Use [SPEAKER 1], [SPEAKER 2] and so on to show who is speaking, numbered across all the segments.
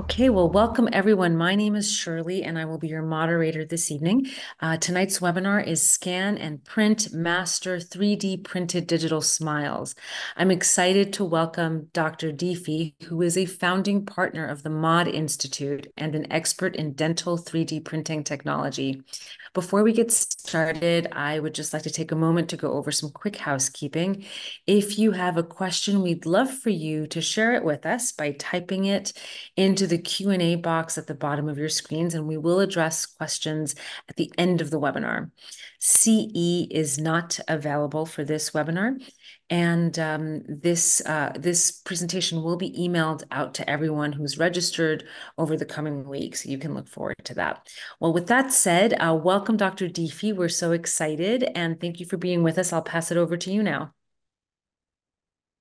[SPEAKER 1] Okay, well, welcome everyone. My name is Shirley and I will be your moderator this evening. Uh, tonight's webinar is Scan and Print Master 3D Printed Digital Smiles. I'm excited to welcome Dr. DeFee, who is a founding partner of the MOD Institute and an expert in dental 3D printing technology. Before we get started, I would just like to take a moment to go over some quick housekeeping. If you have a question, we'd love for you to share it with us by typing it into the Q&A box at the bottom of your screens, and we will address questions at the end of the webinar. CE is not available for this webinar. And um, this, uh, this presentation will be emailed out to everyone who's registered over the coming weeks. You can look forward to that. Well, with that said, uh, welcome, Dr. DeFee. We're so excited, and thank you for being with us. I'll pass it over to you now.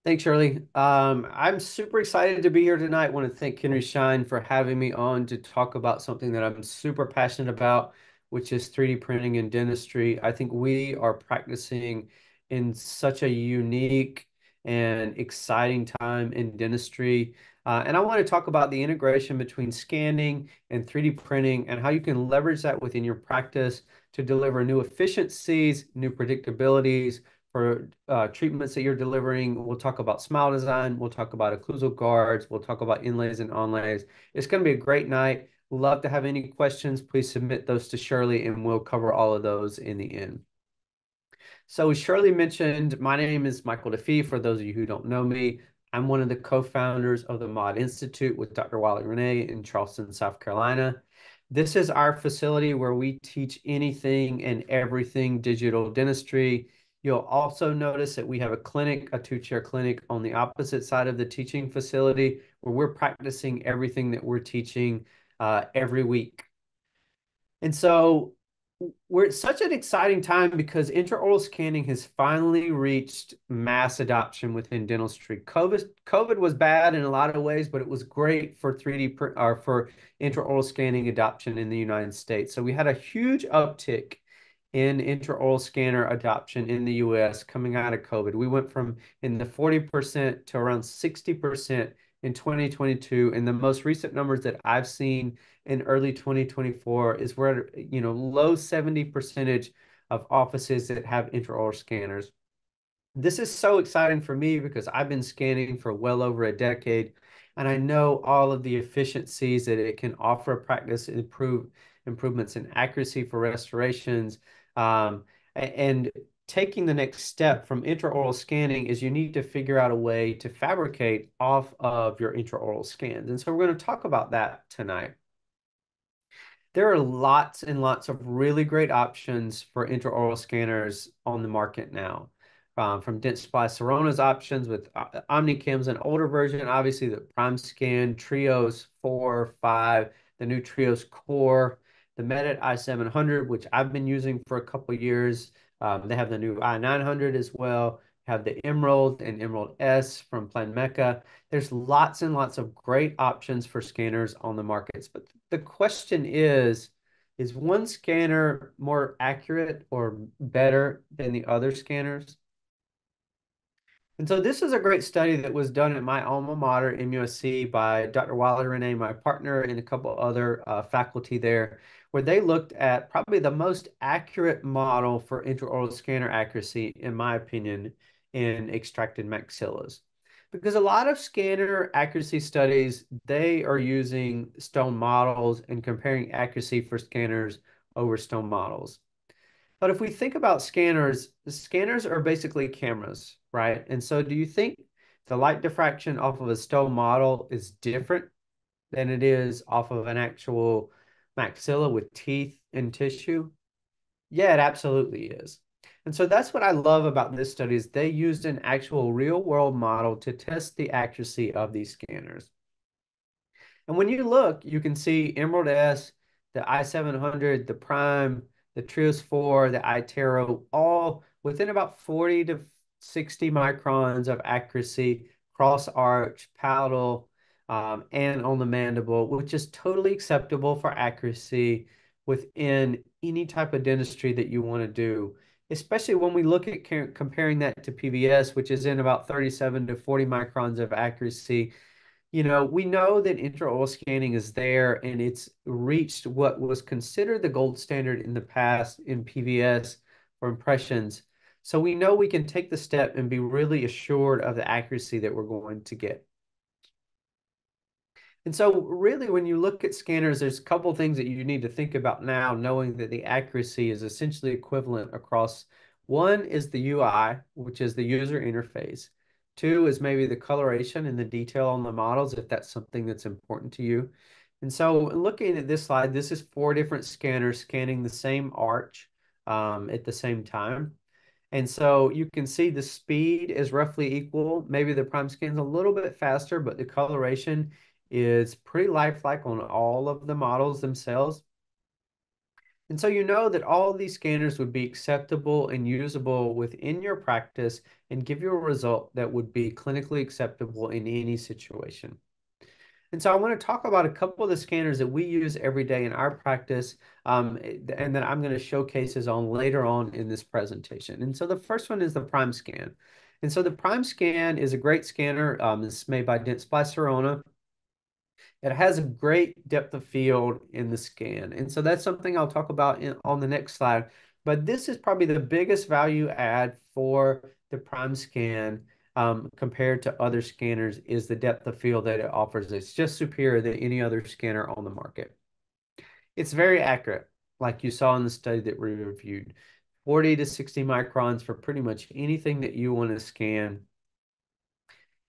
[SPEAKER 2] Thanks, Shirley. Um, I'm super excited to be here tonight. I want to thank Henry Schein for having me on to talk about something that I'm super passionate about, which is 3D printing and dentistry. I think we are practicing in such a unique and exciting time in dentistry. Uh, and I want to talk about the integration between scanning and 3D printing and how you can leverage that within your practice to deliver new efficiencies, new predictabilities for uh, treatments that you're delivering. We'll talk about smile design. We'll talk about occlusal guards. We'll talk about inlays and onlays. It's going to be a great night. Love to have any questions. Please submit those to Shirley and we'll cover all of those in the end. So Shirley mentioned, my name is Michael DeFee. For those of you who don't know me, I'm one of the co-founders of the MOD Institute with Dr. Wally Renne in Charleston, South Carolina. This is our facility where we teach anything and everything digital dentistry. You'll also notice that we have a clinic, a two-chair clinic on the opposite side of the teaching facility where we're practicing everything that we're teaching uh, every week. And so we're at such an exciting time because intraoral scanning has finally reached mass adoption within dentistry. COVID, COVID was bad in a lot of ways, but it was great for 3D or for intraoral scanning adoption in the United States. So we had a huge uptick in intraoral scanner adoption in the US coming out of COVID. We went from in the 40% to around 60% in 2022. And the most recent numbers that I've seen in early 2024 is we're at, you know, low 70 percentage of offices that have intraoral scanners. This is so exciting for me because I've been scanning for well over a decade and I know all of the efficiencies that it can offer a practice, improve improvements in accuracy for restorations. Um, and taking the next step from intraoral scanning is you need to figure out a way to fabricate off of your intraoral scans. And so we're going to talk about that tonight. There are lots and lots of really great options for intraoral scanners on the market now. Um, from Dentsply Sirona's options with uh, Omnicam's an older version, obviously the Prime Scan, Trios 4, 5, the new Trios Core, the Medit i700, which I've been using for a couple years, um, they have the new i900 as well, have the Emerald and Emerald S from Planmeca. There's lots and lots of great options for scanners on the markets. But the question is, is one scanner more accurate or better than the other scanners? And so this is a great study that was done at my alma mater, MUSC, by Dr. Wally Renne, my partner, and a couple other uh, faculty there where they looked at probably the most accurate model for intraoral scanner accuracy, in my opinion, in extracted maxillas. Because a lot of scanner accuracy studies, they are using stone models and comparing accuracy for scanners over stone models. But if we think about scanners, scanners are basically cameras, right? And so do you think the light diffraction off of a stone model is different than it is off of an actual maxilla with teeth and tissue? Yeah, it absolutely is. And so that's what I love about this study is they used an actual real world model to test the accuracy of these scanners. And when you look, you can see Emerald S, the i700, the Prime, the Trios 4, the iTero, all within about 40 to 60 microns of accuracy, cross arch, palatal, um, and on the mandible, which is totally acceptable for accuracy within any type of dentistry that you want to do, especially when we look at comparing that to PVS, which is in about 37 to 40 microns of accuracy. you know, we know that intraoral scanning is there and it's reached what was considered the gold standard in the past in PVS or impressions. So we know we can take the step and be really assured of the accuracy that we're going to get. And so really when you look at scanners, there's a couple things that you need to think about now, knowing that the accuracy is essentially equivalent across one is the UI, which is the user interface. Two is maybe the coloration and the detail on the models, if that's something that's important to you. And so looking at this slide, this is four different scanners scanning the same arch um, at the same time. And so you can see the speed is roughly equal. Maybe the prime scan's a little bit faster, but the coloration is pretty lifelike on all of the models themselves. And so you know that all these scanners would be acceptable and usable within your practice and give you a result that would be clinically acceptable in any situation. And so I want to talk about a couple of the scanners that we use every day in our practice um, and that I'm going to show cases on later on in this presentation. And so the first one is the Prime Scan. And so the Prime Scan is a great scanner. Um, it's made by Dentsply Sirona. It has a great depth of field in the scan. And so that's something I'll talk about in, on the next slide. But this is probably the biggest value add for the Prime Scan um, compared to other scanners is the depth of field that it offers. It's just superior than any other scanner on the market. It's very accurate, like you saw in the study that we reviewed. 40 to 60 microns for pretty much anything that you want to scan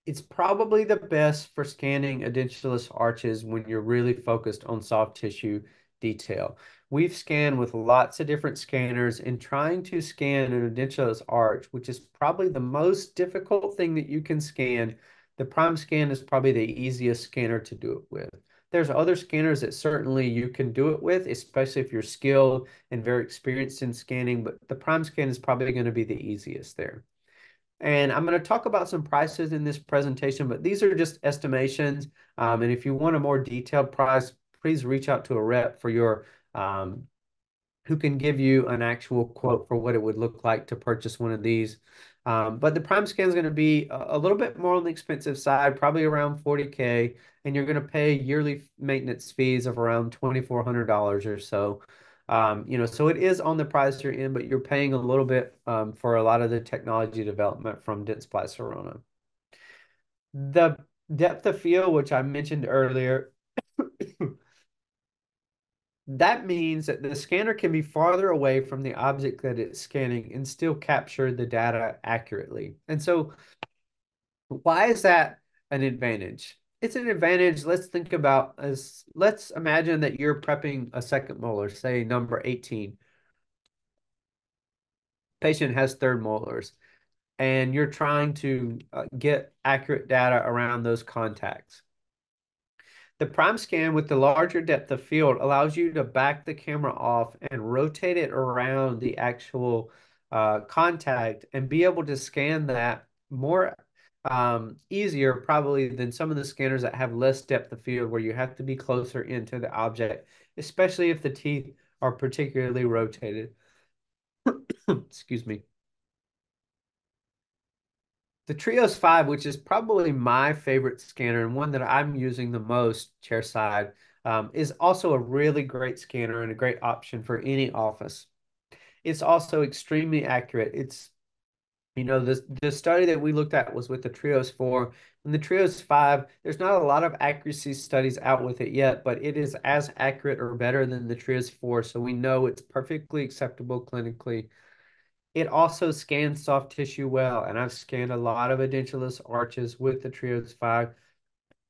[SPEAKER 2] it's probably the best for scanning edentulous arches when you're really focused on soft tissue detail. We've scanned with lots of different scanners and trying to scan an edentulous arch, which is probably the most difficult thing that you can scan. The Prime Scan is probably the easiest scanner to do it with. There's other scanners that certainly you can do it with, especially if you're skilled and very experienced in scanning, but the Prime Scan is probably going to be the easiest there. And I'm going to talk about some prices in this presentation, but these are just estimations. Um, and if you want a more detailed price, please reach out to a rep for your um, who can give you an actual quote for what it would look like to purchase one of these. Um, but the prime scan is going to be a, a, little bit more on the expensive side, probably around 40K, and you're going to pay yearly maintenance fees of around $2,400 or so. Um, you know, so it is on the price you're in, but you're paying a little bit um, for a lot of the technology development from Dentsply Sirona. The depth of field, which I mentioned earlier, that means that the scanner can be farther away from the object that it's scanning and still capture the data accurately. And so why is that an advantage? It's an advantage. Let's think about as let's imagine that you're prepping a second molar, say number 18. Patient has third molars, and you're trying to uh, get accurate data around those contacts. The prime scan with the larger depth of field allows you to back the camera off and rotate it around the actual uh, contact and be able to scan that more um, easier probably than some of the scanners that have less depth of field where you have to be closer into the object, especially if the teeth are particularly rotated. Excuse me. The Trios 5, which is probably my favorite scanner and one that I'm using the most chairside, um, is also a really great scanner and a great option for any office. It's also extremely accurate. It's you know, the, the study that we looked at was with the Trios 4. And the Trios 5, there's not a lot of accuracy studies out with it yet, but it is as accurate or better than the Trios 4. So we know it's perfectly acceptable clinically. It also scans soft tissue well, and I've scanned a lot of edentulous arches with the Trios 5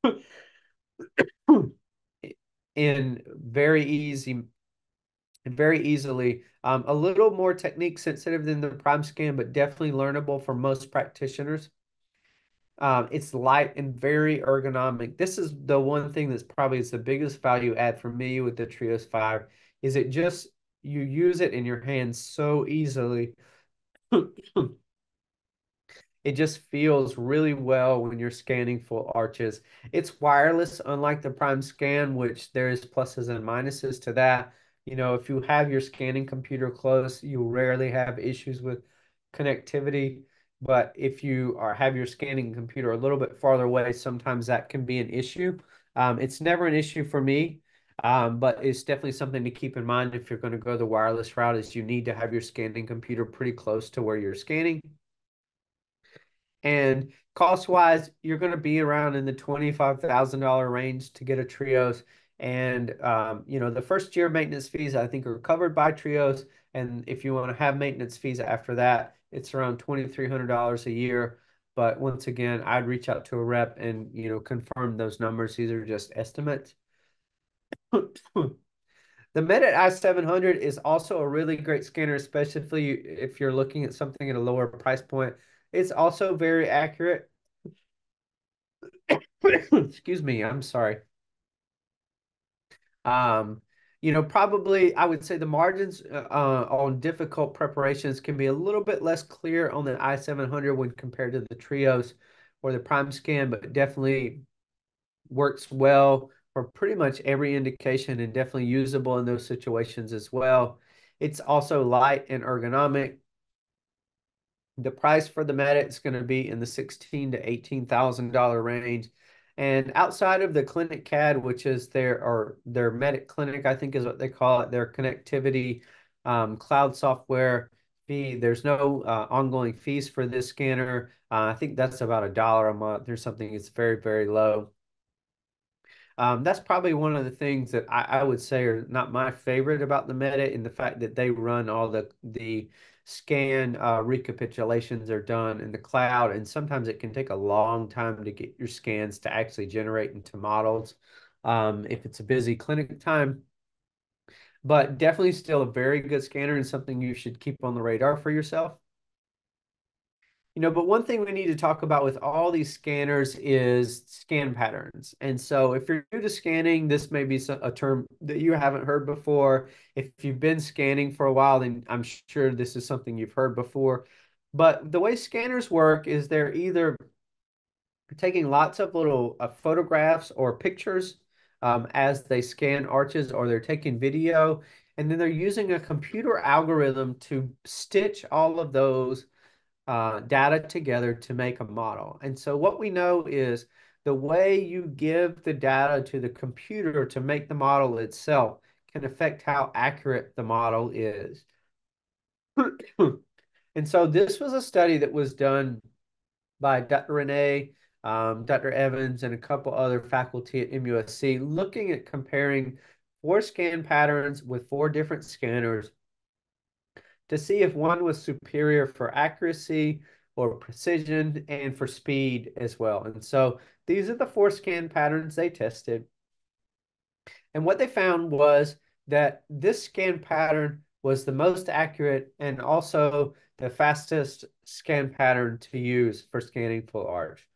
[SPEAKER 2] in very easy very easily. Um, a little more technique sensitive than the prime scan, but definitely learnable for most practitioners. Um, it's light and very ergonomic. This is the one thing that's probably is the biggest value add for me with the Trios 5 is it just you use it in your hands so easily. It just feels really well when you're scanning full arches. It's wireless, unlike the Prime Scan, which there's pluses and minuses to that. You know, if you have your scanning computer close, you rarely have issues with connectivity. but if you are have your scanning computer a little bit farther away, sometimes that can be an issue. Um, it's never an issue for me, um, but it's definitely something to keep in mind if you're going to go the wireless route is you need to have your scanning computer pretty close to where you're scanning. And cost wise, you're going to be around in the $25,000 range to get a Trios. And, um, you know, the first year maintenance fees, I think, are covered by Trios. And if you want to have maintenance fees after that, it's around $2,300 a year. But once again, I'd reach out to a rep and, you know, confirm those numbers. These are just estimates. The Medit i700 is also a really great scanner, especially if you're looking at something at a lower price point. It's also very accurate. Excuse me, I'm sorry. Um, you know, probably I would say the margins uh, on difficult preparations can be a little bit less clear on the i700 when compared to the Trios or the Prime Scan, but definitely works well for pretty much every indication and definitely usable in those situations as well. It's also light and ergonomic. The price for the Medit is going to be in the sixteen to eighteen thousand dollar range. And outside of the Clinic CAD, which is their or their Medit Clinic, I think is what they call it, their connectivity um, cloud software fee. There's no uh, ongoing fees for this scanner. Uh, I think that's about a dollar a month or something. It's very, very low. Um, that's probably one of the things that I, I, would say are not my favorite about the Medit in the fact that they run all the the scan uh, recapitulations are done in the cloud, and sometimes it can take a long time to get your scans to actually generate into models um, if it's a busy clinic time. But definitely still a very good scanner and something you should keep on the radar for yourself. You know, but one thing we need to talk about with all these scanners is scan patterns. And so if you're new to scanning, this may be a term that you haven't heard before. If you've been scanning for a while, then I'm sure this is something you've heard before. But the way scanners work is they're either taking lots of little uh, photographs or pictures um, as they scan arches or they're taking video and then they're using a computer algorithm to stitch all of those uh, data together to make a model. And so what we know is the way you give the data to the computer to make the model itself can affect how accurate the model is. and so this was a study that was done by Dr. Renne, um, Dr. Evans, and a couple other faculty at MUSC looking at comparing four scan patterns with four different scanners to see if one was superior for accuracy or precision and for speed as well. And so these are the four scan patterns they tested. And what they found was that this scan pattern was the most accurate and also the fastest scan pattern to use for scanning full arch.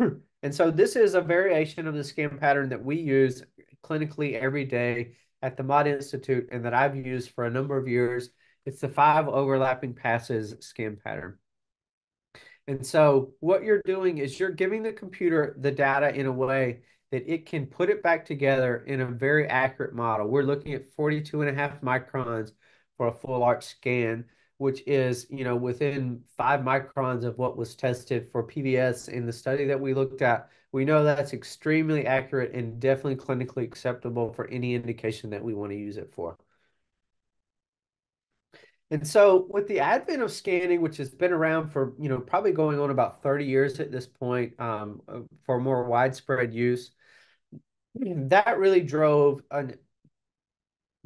[SPEAKER 2] Hmm. And so this is a variation of the scan pattern that we use clinically every day at the MOD Institute and that I've used for a number of years it's the five overlapping passes scan pattern. And so what you're doing is you're giving the computer the data in a way that it can put it back together in a very accurate model. We're looking at 42 and a half microns for a full arch scan, which is, you know, within five microns of what was tested for PVS in the study that we looked at. We know that's extremely accurate and definitely clinically acceptable for any indication that we want to use it for. And so with the advent of scanning, which has been around for, you know, probably going on about 30 years at this point um, uh, for more widespread use, that really drove a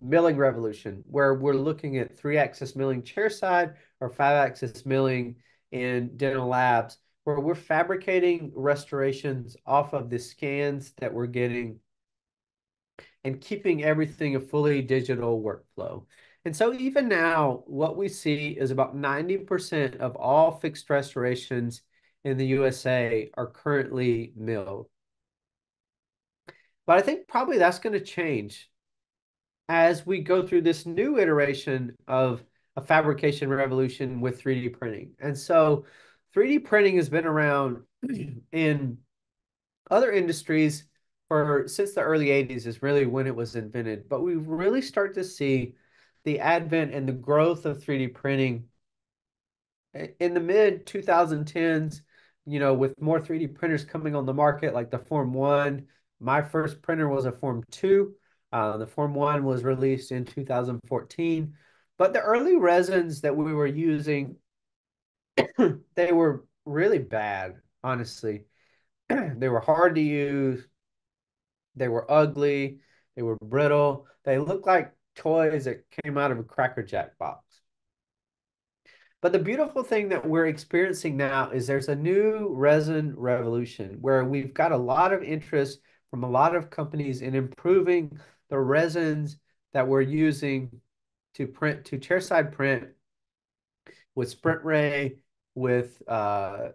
[SPEAKER 2] milling revolution where we're looking at three-axis milling chairside or five-axis milling in dental labs where we're fabricating restorations off of the scans that we're getting and keeping everything a fully digital workflow. And so even now, what we see is about 90% of all fixed restorations in the USA are currently milled. But I think probably that's going to change as we go through this new iteration of a fabrication revolution with 3D printing. And so 3D printing has been around in other industries for since the early 80s is really when it was invented. But we really start to see the advent and the growth of 3D printing in the mid 2010s, you know, with more 3D printers coming on the market, like the Form 1, my first printer was a Form 2. Uh, the Form 1 was released in 2014. But the early resins that we were using, they were really bad, honestly. they were hard to use. They were ugly. They were brittle. They looked like toys that came out of a Cracker Jack box. But the beautiful thing that we're experiencing now is there's a new resin revolution where we've got a lot of interest from a lot of companies in improving the resins that we're using to print to chairside print with SprintRay, with uh,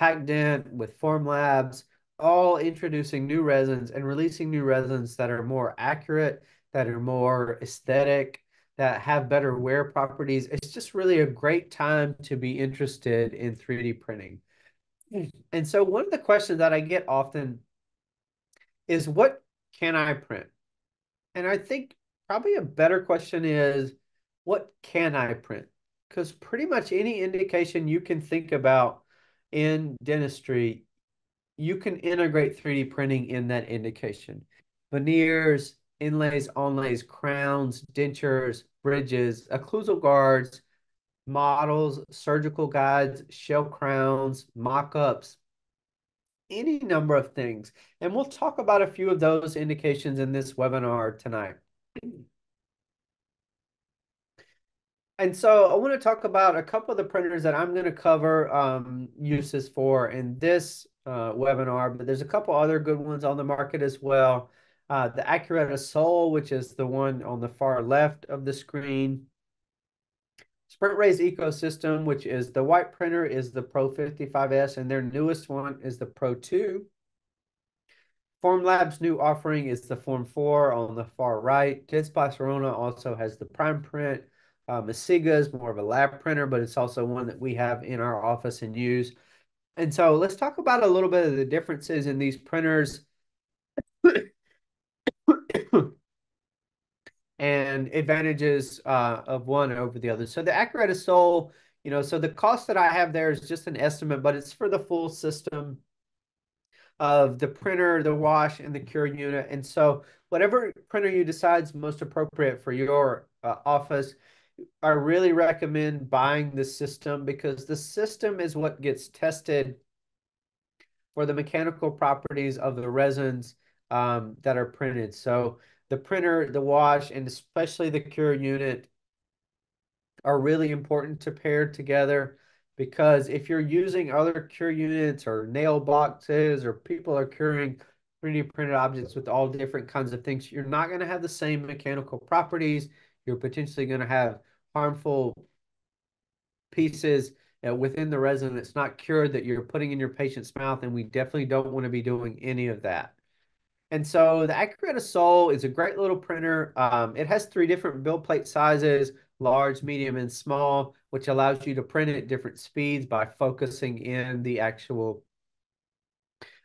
[SPEAKER 2] PacDent, with Formlabs, all introducing new resins and releasing new resins that are more accurate, that are more aesthetic, that have better wear properties. It's just really a great time to be interested in 3D printing. And so one of the questions that I get often is what can I print? And I think probably a better question is what can I print? Because pretty much any indication you can think about in dentistry, you can integrate 3D printing in that indication. Veneers, inlays, onlays, crowns, dentures, bridges, occlusal guards, models, surgical guides, shell crowns, mock-ups, any number of things. And we'll talk about a few of those indications in this webinar tonight. And so I want to talk about a couple of the printers that I'm going to cover um, uses for in this uh, webinar, but there's a couple other good ones on the market as well. Uh, the Ackuretta Soul, which is the one on the far left of the screen. SprintRay's ecosystem, which is the white printer, is the Pro 55S, and their newest one is the Pro 2. Formlab's new offering is the Form 4 on the far right. Dentsply Sirona also has the Prime Print. Uh, Asiga is more of a lab printer, but it's also one that we have in our office and use. And so let's talk about a little bit of the differences in these printers and advantages uh, of one over the other. So the Ackuretta Soul, you know, so the cost that I have there is just an estimate, but it's for the full system of the printer, the wash, and the cure unit. And so whatever printer you decide is most appropriate for your uh, office, I really recommend buying the system because the system is what gets tested for the mechanical properties of the resins um, that are printed. So the printer, the wash, and especially the cure unit are really important to pair together because if you're using other cure units or nail boxes or people are curing 3D printed objects with all different kinds of things, you're not going to have the same mechanical properties. You're potentially going to have harmful pieces uh, within the resin that's not cured that you're putting in your patient's mouth, and we definitely don't want to be doing any of that. And so the Ackuretta Soul is a great little printer. Um, it has three different build plate sizes, large, medium, and small, which allows you to print at different speeds by focusing in the actual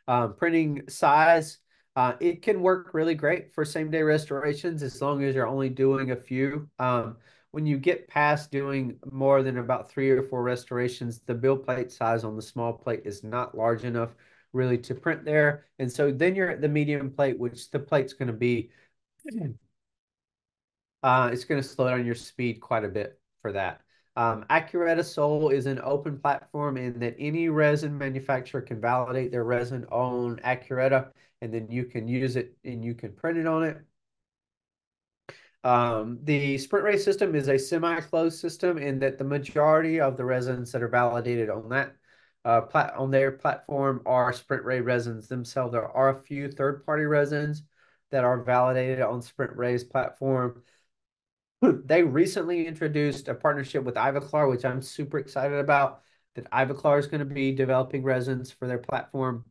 [SPEAKER 2] um, printing size. Uh, it can work really great for same day restorations as long as you're only doing a few. Um, when you get past doing more than about three or four restorations, the build plate size on the small plate is not large enough really to print there. And so then you're at the medium plate, which the plate's going to be, uh, it's going to slow down your speed quite a bit for that. Um, Ackuretta Soul is an open platform in that any resin manufacturer can validate their resin on Ackuretta, and then you can use it and you can print it on it. Um, the SprintRay system is a semi-closed system in that the majority of the resins that are validated on that uh, plat on their platform are SprintRay resins themselves. There are a few third-party resins that are validated on SprintRay's platform. they recently introduced a partnership with Ivoclar, which I'm super excited about. That Ivoclar is going to be developing resins for their platform.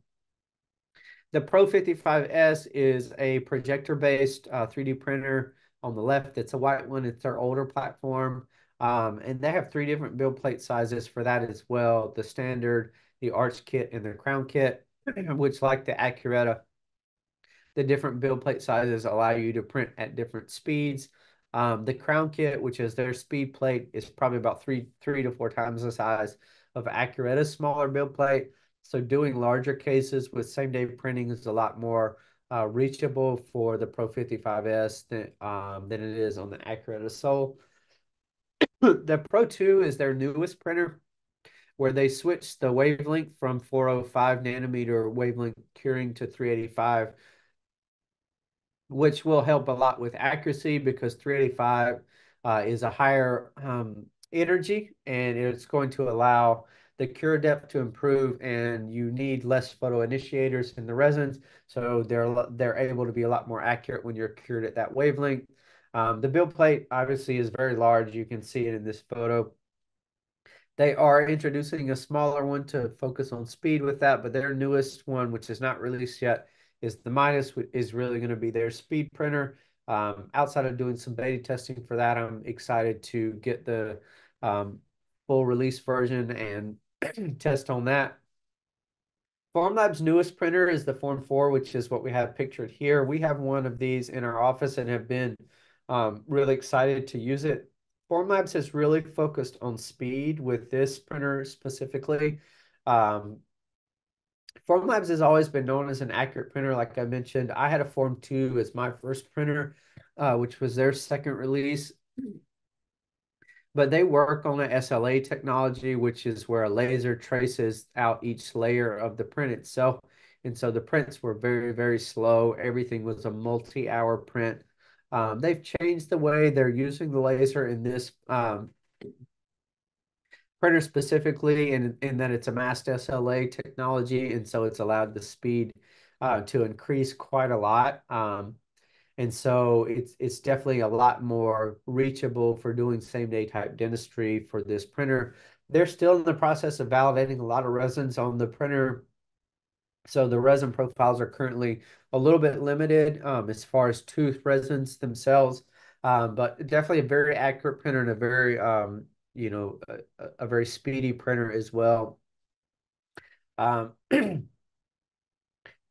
[SPEAKER 2] The Pro 55S is a projector-based uh, 3D printer on the left. It's a white one. It's their older platform. Um, and they have three different build plate sizes for that as well. The standard, the arch kit, and the crown kit, which like the Ackuretta, the different build plate sizes allow you to print at different speeds. Um, the Crown Kit, which is their speed plate, is probably about three three to four times the size of Ackuretta's smaller build plate. So doing larger cases with same day printing is a lot more uh, reachable for the Pro 55S than, um, than it is on the Ackuretta Soul. The Pro 2 is their newest printer where they switched the wavelength from 405 nanometer wavelength curing to 385 which will help a lot with accuracy because 385 uh, is a higher um, energy and it's going to allow the cure depth to improve and you need less photo initiators in the resins. So they're they're able to be a lot more accurate when you're cured at that wavelength um, the build plate obviously is very large you can see it in this photo they are introducing a smaller one to focus on speed with that but their newest one which is not released yet is the Midas is really going to be their speed printer. Um, outside of doing some beta testing for that, I'm excited to get the um, full release version and test on that. Formlab's newest printer is the Form 4, which is what we have pictured here. We have one of these in our office and have been um, really excited to use it. Formlabs has really focused on speed with this printer specifically. Um, Formlabs has always been known as an accurate printer, like I mentioned. I had a Form 2 as my first printer, uh, which was their second release. But they work on a SLA technology, which is where a laser traces out each layer of the print itself. And so the prints were very, very slow. Everything was a multi-hour print. Um, they've changed the way they're using the laser in this um, printer specifically in, in that it's a masked SLA technology, and so it's allowed the speed uh, to increase quite a lot. Um, and so it's it's definitely a lot more reachable for doing same day type dentistry for this printer. They're still in the process of validating a lot of resins on the printer. So the resin profiles are currently a little bit limited um, as far as tooth resins themselves, um, but definitely a very accurate printer and a very um, you know, a, a very speedy printer as well. Um,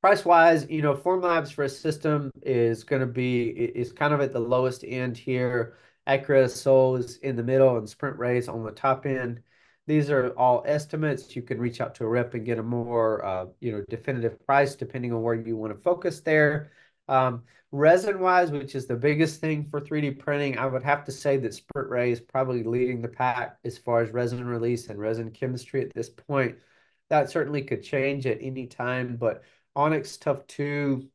[SPEAKER 2] price wise, you know, Formlabs for a system is going to be is kind of at the lowest end here. Ackuretta Soul is in the middle and SprintRay's on the top end. These are all estimates. You can reach out to a rep and get a more, uh, you know, definitive price depending on where you want to focus there. Um, resin wise, which is the biggest thing for 3D printing, I would have to say that SprintRay is probably leading the pack as far as resin release and resin chemistry at this point. That certainly could change at any time, but OnX Tough 2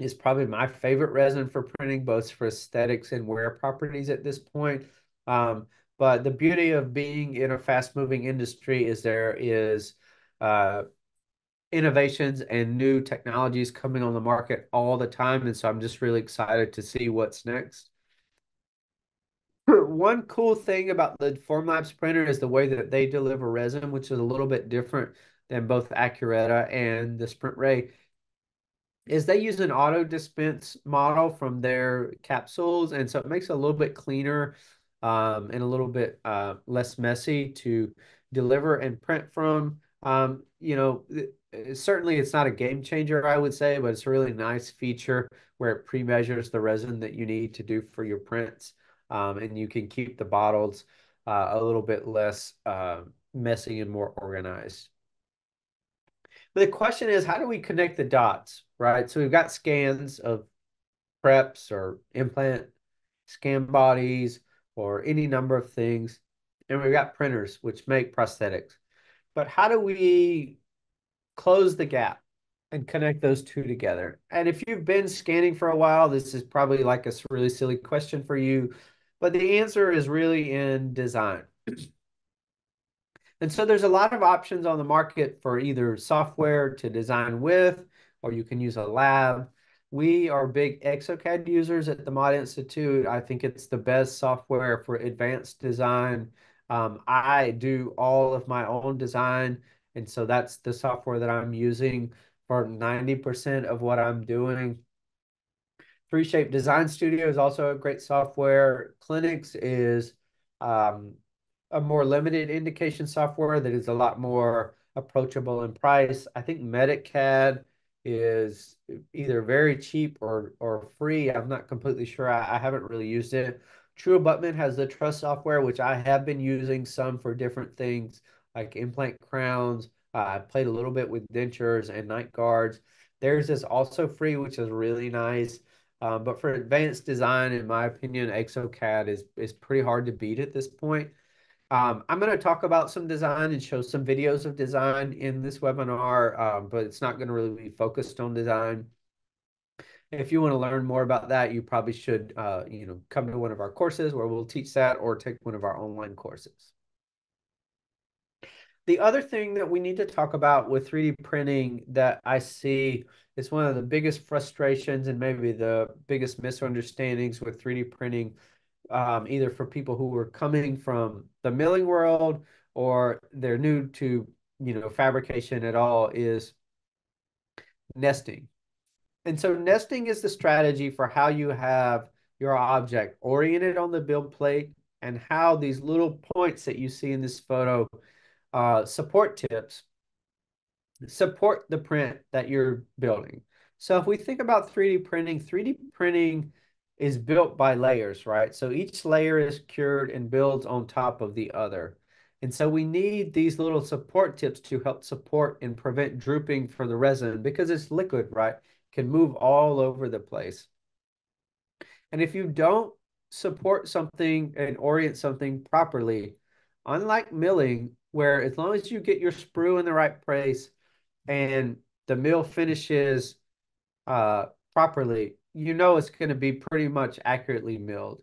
[SPEAKER 2] is probably my favorite resin for printing, both for aesthetics and wear properties at this point. Um, but the beauty of being in a fast moving industry is there is uh, innovations and new technologies coming on the market all the time. And so I'm just really excited to see what's next. One cool thing about the Formlabs printer is the way that they deliver resin, which is a little bit different than both Ackuretta and the SprintRay, is they use an auto dispense model from their capsules. And so it makes it a little bit cleaner um, and a little bit uh, less messy to deliver and print from. Um, you know, certainly it's not a game changer, I would say, but it's a really nice feature where it pre-measures the resin that you need to do for your prints. Um, and you can keep the bottles uh, a little bit less uh, messy and more organized. But the question is, how do we connect the dots, right? So we've got scans of preps or implant scan bodies or any number of things. And we've got printers, which make prosthetics. But how do we close the gap and connect those two together. And if you've been scanning for a while, this is probably like a really silly question for you, but the answer is really in design. and so there's a lot of options on the market for either software to design with, or you can use a lab. We are big Exocad users at the Mod Institute. I think it's the best software for advanced design. Um, I do all of my own design and so that's the software that I'm using for 90% of what I'm doing. 3Shape Design Studio is also a great software. Clinics is um, a more limited indication software that is a lot more approachable in price. I think MedicCAD is either very cheap or or free. I'm not completely sure. I, I haven't really used it. TruAbutment has the Trust software, which I have been using some for different things like implant crowns. Uh, I played a little bit with dentures and night guards. Theirs is also free, which is really nice. Um, but for advanced design, in my opinion, exocad is is pretty hard to beat at this point. Um, I'm going to talk about some design and show some videos of design in this webinar, um, but it's not going to really be focused on design. If you want to learn more about that, you probably should, uh, you know, come to one of our courses where we'll teach that or take one of our online courses. The other thing that we need to talk about with 3D printing that I see is one of the biggest frustrations and maybe the biggest misunderstandings with 3D printing, um, either for people who are coming from the milling world or they're new to, you know, fabrication at all, is nesting. And so nesting is the strategy for how you have your object oriented on the build plate and how these little points that you see in this photo uh, support tips support the print that you're building. So if we think about 3D printing, 3D printing is built by layers, right? So each layer is cured and builds on top of the other. And so we need these little support tips to help support and prevent drooping for the resin because it's liquid, right? can move all over the place. And if you don't support something and orient something properly, unlike milling, where as long as you get your sprue in the right place and the mill finishes uh, properly, you know it's going to be pretty much accurately milled.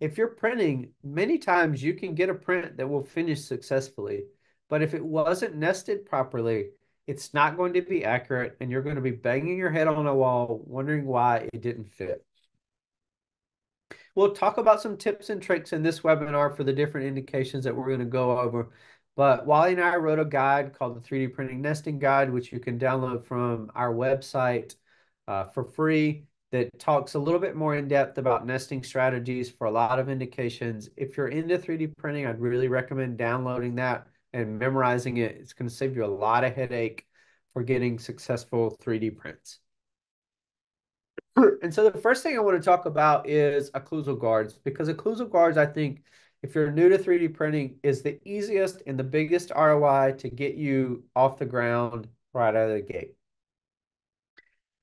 [SPEAKER 2] If you're printing, many times you can get a print that will finish successfully. But if it wasn't nested properly, it's not going to be accurate, and you're going to be banging your head on a wall wondering why it didn't fit. We'll talk about some tips and tricks in this webinar for the different indications that we're going to go over. But Wally and I wrote a guide called the 3D Printing Nesting Guide, which you can download from our website uh, for free that talks a little bit more in depth about nesting strategies for a lot of indications. If you're into 3D printing, I'd really recommend downloading that and memorizing it. It's going to save you a lot of headache for getting successful 3D prints. And so the first thing I want to talk about is occlusal guards because occlusal guards, I think, if you're new to 3D printing, is the easiest and the biggest ROI to get you off the ground right out of the gate.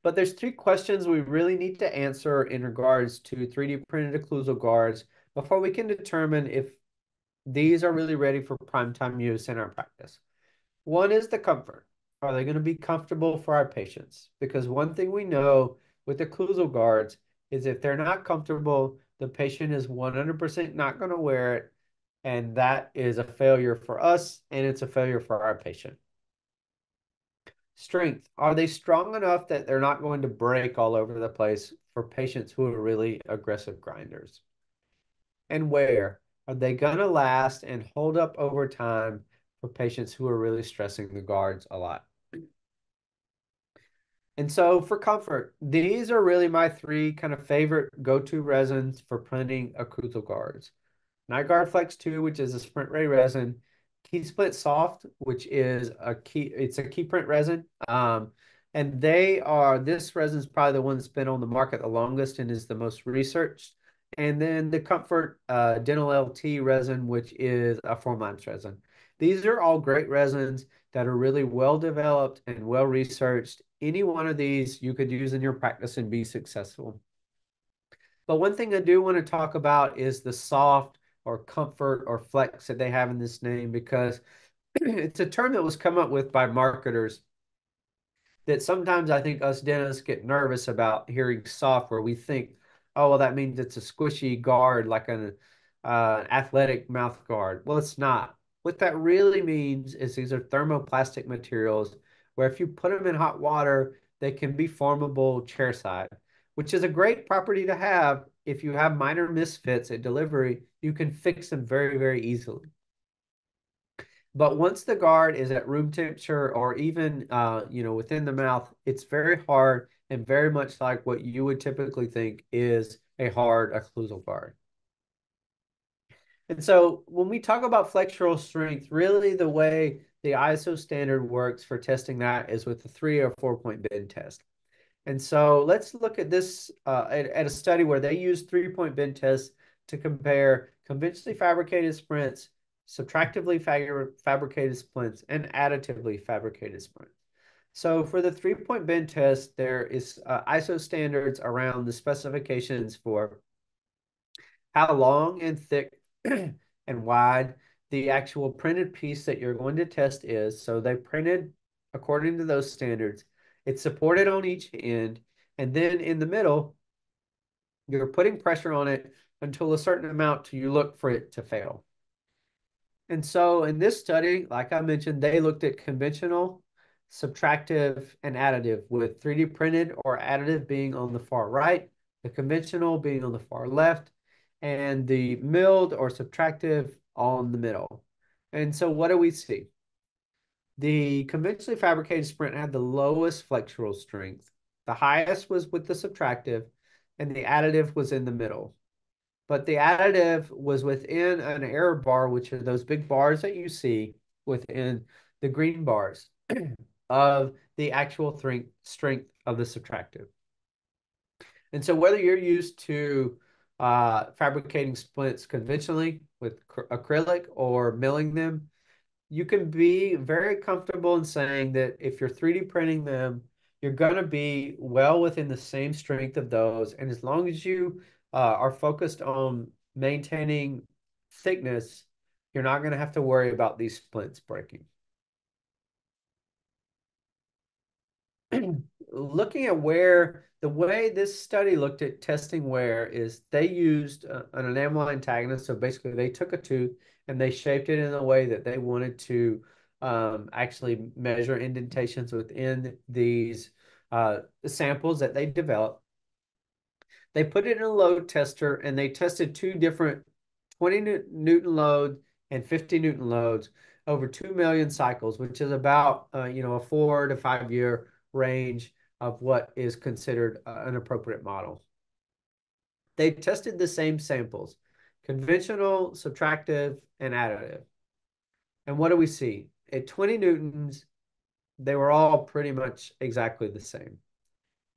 [SPEAKER 2] But there's three questions we really need to answer in regards to 3D printed occlusal guards before we can determine if these are really ready for prime time use in our practice. One is the comfort. Are they going to be comfortable for our patients? Because one thing we know with occlusal guards is if they're not comfortable, the patient is 100% not going to wear it. And that is a failure for us and it's a failure for our patient. Strength. Are they strong enough that they're not going to break all over the place for patients who are really aggressive grinders? And where Are they going to last and hold up over time for patients who are really stressing the guards a lot? And so for comfort, these are really my three kind of favorite go-to resins for printing occlusal guards. Night Guard Flex 2, which is a SprintRay resin, KeySplint Soft, which is a key, it's a KeyPrint resin. Um, and they are, this resin is probably the one that's been on the market the longest and is the most researched. And then the Comfort uh, Dental LT resin, which is a Formlabs resin. These are all great resins that are really well developed and well researched. Any one of these you could use in your practice and be successful. But one thing I do want to talk about is the soft or comfort or flex that they have in this name because it's a term that was come up with by marketers that sometimes I think us dentists get nervous about hearing soft where we think oh, well, that means it's a squishy guard like an uh, athletic mouth guard. Well, it's not. What that really means is these are thermoplastic materials where if you put them in hot water, they can be formable chairside, which is a great property to have. If you have minor misfits at delivery, you can fix them very, very easily. But once the guard is at room temperature or even, uh, you know, within the mouth, it's very hard and very much like what you would typically think is a hard occlusal guard. And so when we talk about flexural strength, really the way the ISO standard works for testing that is with the three or four point bend test. And so let's look at this uh, at, at, a study where they used three point bend tests to compare conventionally fabricated splints, subtractively fabricated splints, and additively fabricated splints. So for the three point bend test, there is uh, ISO standards around the specifications for how long and thick and wide the actual printed piece that you're going to test is. So they printed according to those standards. It's supported on each end. And then in the middle, you're putting pressure on it until a certain amount till you look for it to fail. And so in this study, like I mentioned, they looked at conventional, subtractive, and additive with 3D printed or additive being on the far right, the conventional being on the far left, and the milled or subtractive on the middle. And so what do we see? The conventionally fabricated splint had the lowest flexural strength. The highest was with the subtractive, and the additive was in the middle. But the additive was within an error bar, which are those big bars that you see within the green bars of the actual strength of the subtractive. And so whether you're used to uh, fabricating splints conventionally with acrylic or milling them, you can be very comfortable in saying that if you're 3D printing them, you're going to be well within the same strength of those. And as long as you uh, are focused on maintaining thickness, you're not going to have to worry about these splints breaking. Looking at where the way this study looked at testing wear is they used uh, an enamel antagonist. So basically, they took a tooth and they shaped it in a way that they wanted to um, actually measure indentations within these uh, samples that they developed. They put it in a load tester and they tested two different 20 Newton load and 50 Newton loads over 2 million cycles, which is about, uh, you know, a four to five year range of what is considered uh, an appropriate model. They tested the same samples, conventional, subtractive, and additive. And what do we see? At 20 newtons, they were all pretty much exactly the same.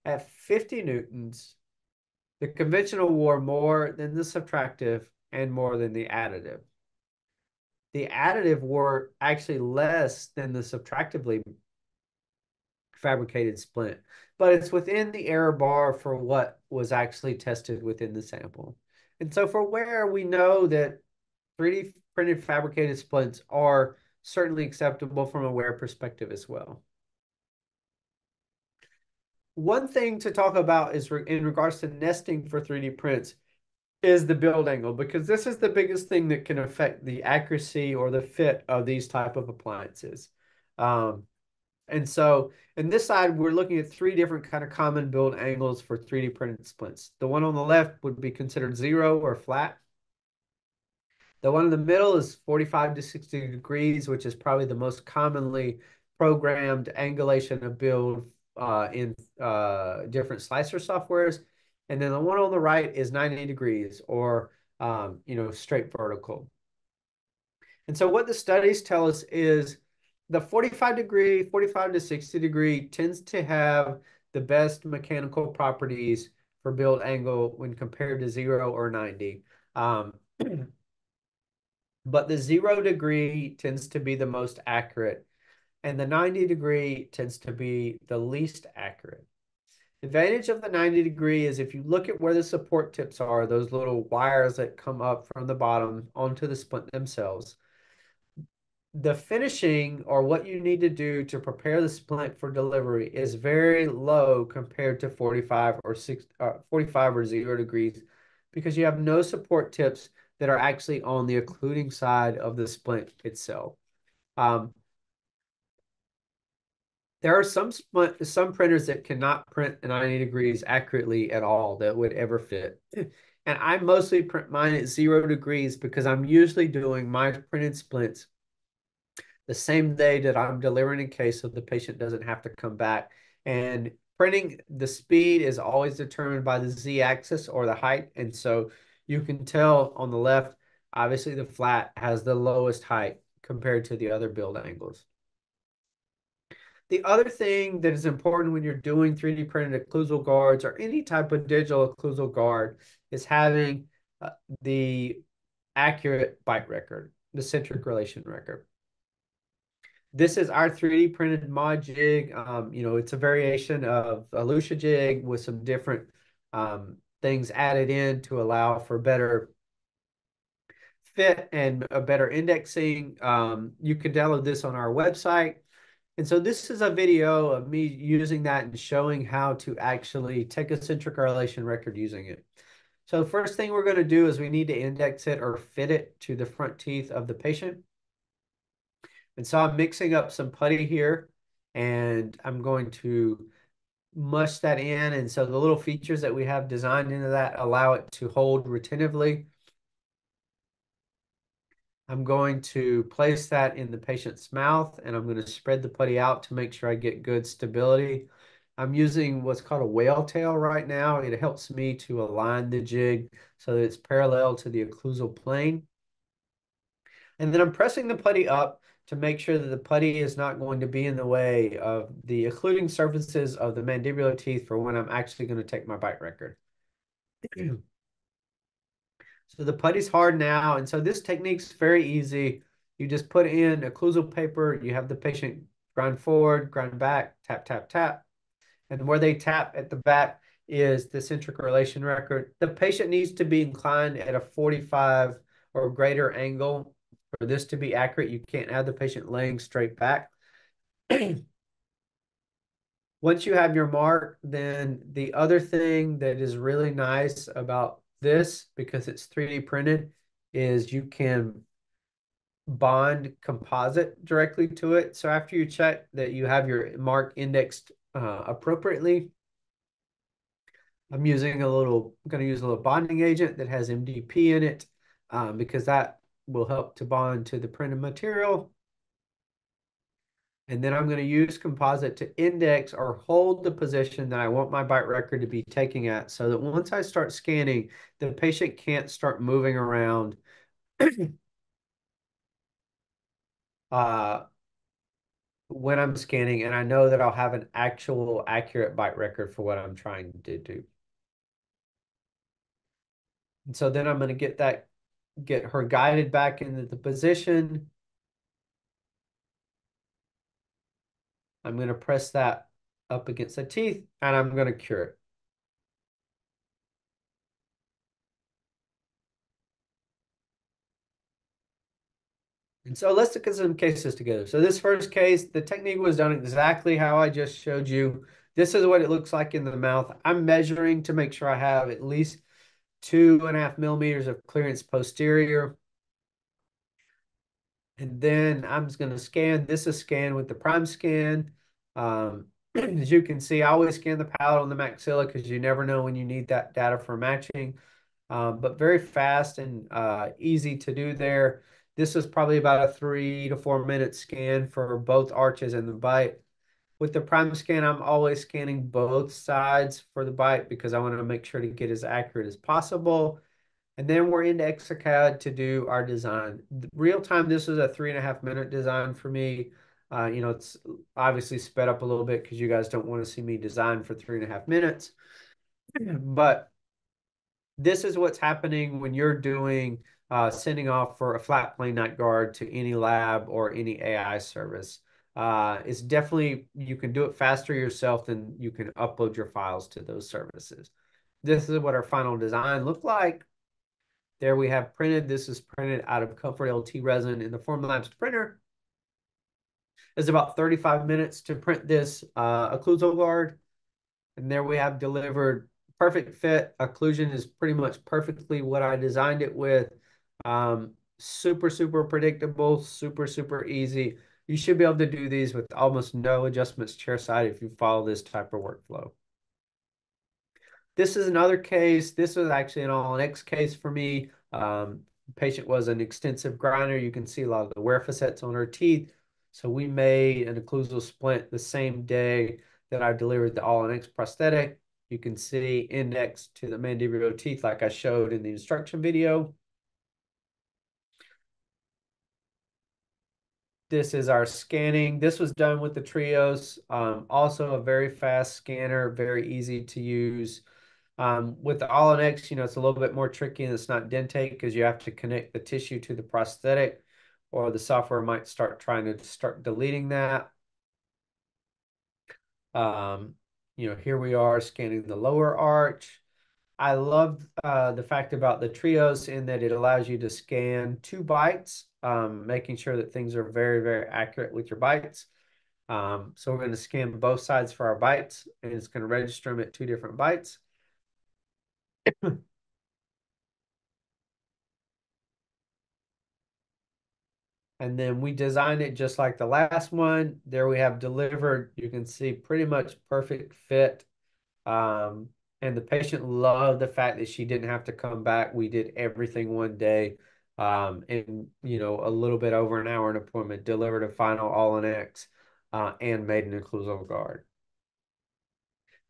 [SPEAKER 2] At 50 newtons, the conventional wore more than the subtractive and more than the additive. The additive wore actually less than the subtractively fabricated splint, but it's within the error bar for what was actually tested within the sample. And so for wear we know that 3D printed fabricated splints are certainly acceptable from a wear perspective as well. One thing to talk about is re in regards to nesting for 3D prints is the build angle because this is the biggest thing that can affect the accuracy or the fit of these type of appliances. Um, and so in this side, we're looking at three different kind of common build angles for 3D printed splints. The one on the left would be considered zero or flat. The one in the middle is 45 to 60 degrees, which is probably the most commonly programmed angulation of build uh, in uh, different slicer softwares. And then the one on the right is 90 degrees or, um, you know, straight vertical. And so what the studies tell us is the 45 degree, 45 to 60 degree tends to have the best mechanical properties for build angle when compared to zero or 90. Um, but the zero degree tends to be the most accurate and the 90 degree tends to be the least accurate. Advantage of the 90 degree is if you look at where the support tips are, those little wires that come up from the bottom onto the splint themselves, the finishing or what you need to do to prepare the splint for delivery is very low compared to 45 or 6 uh, 45 or 0 degrees because you have no support tips that are actually on the occluding side of the splint itself. Um, there are some splint, some printers that cannot print 90 degrees accurately at all that would ever fit. And I mostly print mine at zero degrees because I'm usually doing my printed splints the same day that I'm delivering a case so the patient doesn't have to come back. And printing, the speed is always determined by the z-axis or the height. And so you can tell on the left, obviously the flat has the lowest height compared to the other build angles. The other thing that is important when you're doing 3D printed occlusal guards or any type of digital occlusal guard is having uh, the accurate bite record, the centric relation record. This is our 3D printed mod jig. Um, you know, it's a variation of a Lucia jig with some different um, things added in to allow for better fit and a better indexing. Um, you can download this on our website. And so this is a video of me using that and showing how to actually take a centric relation record using it. So the first thing we're going to do is we need to index it or fit it to the front teeth of the patient. And so I'm mixing up some putty here and I'm going to mush that in. And so the little features that we have designed into that allow it to hold retentively. I'm going to place that in the patient's mouth and I'm going to spread the putty out to make sure I get good stability. I'm using what's called a whale tail right now. It helps me to align the jig so that it's parallel to the occlusal plane. And then I'm pressing the putty up to make sure that the putty is not going to be in the way of the occluding surfaces of the mandibular teeth for when I'm actually going to take my bite record. so the putty's hard now. And so this technique's very easy. You just put in occlusal paper. You have the patient grind forward, grind back, tap, tap, tap. And where they tap at the back is the centric relation record. The patient needs to be inclined at a 45 or greater angle for this to be accurate, you can't have the patient laying straight back. Once you have your mark, then the other thing that is really nice about this, because it's 3D printed, is you can bond composite directly to it. So after you check that you have your mark indexed uh, appropriately, I'm using a little, I'm going to use a little bonding agent that has MDP in it um, because that will help to bond to the printed material. And then I'm going to use composite to index or hold the position that I want my bite record to be taking at so that once I start scanning, the patient can't start moving around uh, when I'm scanning and I know that I'll have an actual accurate bite record for what I'm trying to do. And so then I'm going to get that get her guided back into the position. I'm going to press that up against the teeth and I'm going to cure it. And so let's look at some cases together. So this first case, the technique was done exactly how I just showed you. This is what it looks like in the mouth. I'm measuring to make sure I have at least two and a half millimeters of clearance posterior. And then I'm just going to scan. This is scan with the PrimeScan. Um, as you can see, I always scan the palate on the maxilla because you never know when you need that data for matching. Um, but very fast and uh, easy to do there. This is probably about a three to four minute scan for both arches and the bite. With the PrimeScan, I'm always scanning both sides for the bite because I want to make sure to get as accurate as possible. And then we're into Exocad to do our design. Real time, this is a three and a half minute design for me. Uh, you know, it's obviously sped up a little bit because you guys don't want to see me design for three and a half minutes. But this is what's happening when you're doing uh, sending off for a flat plane night guard to any lab or any AI service uh, it's definitely you can do it faster yourself than you can upload your files to those services. This is what our final design looked like. There we have printed. This is printed out of Comfort LT resin in the Formlabs printer. It's about 35 minutes to print this uh, occlusal guard. And there we have delivered perfect fit. Occlusion is pretty much perfectly what I designed it with. Um, super, super predictable, super, super easy. You should be able to do these with almost no adjustments chairside if you follow this type of workflow. This is another case. This was actually an all-on-X case for me. Um, patient was an extensive grinder. You can see a lot of the wear facets on her teeth. So we made an occlusal splint the same day that I delivered the all-on-X prosthetic. You can see index to the mandibular teeth like I showed in the instruction video. This is our scanning. This was done with the Trios. Um, also a very fast scanner, very easy to use. Um, with the All-on-X, you know, it's a little bit more tricky and it's not dentate because you have to connect the tissue to the prosthetic or the software might start trying to start deleting that. Um, you know, here we are scanning the lower arch. I love uh, the fact about the trios in that it allows you to scan two bites, um, making sure that things are very, very accurate with your bites. Um, so we're going to scan both sides for our bites, and it's going to register them at two different bites. And then we designed it just like the last one. There we have delivered. You can see pretty much perfect fit. Um, and the patient loved the fact that she didn't have to come back. We did everything one day. Um, and you know, a little bit over an hour an appointment, delivered a final all-on-X, uh, and made an occlusal guard.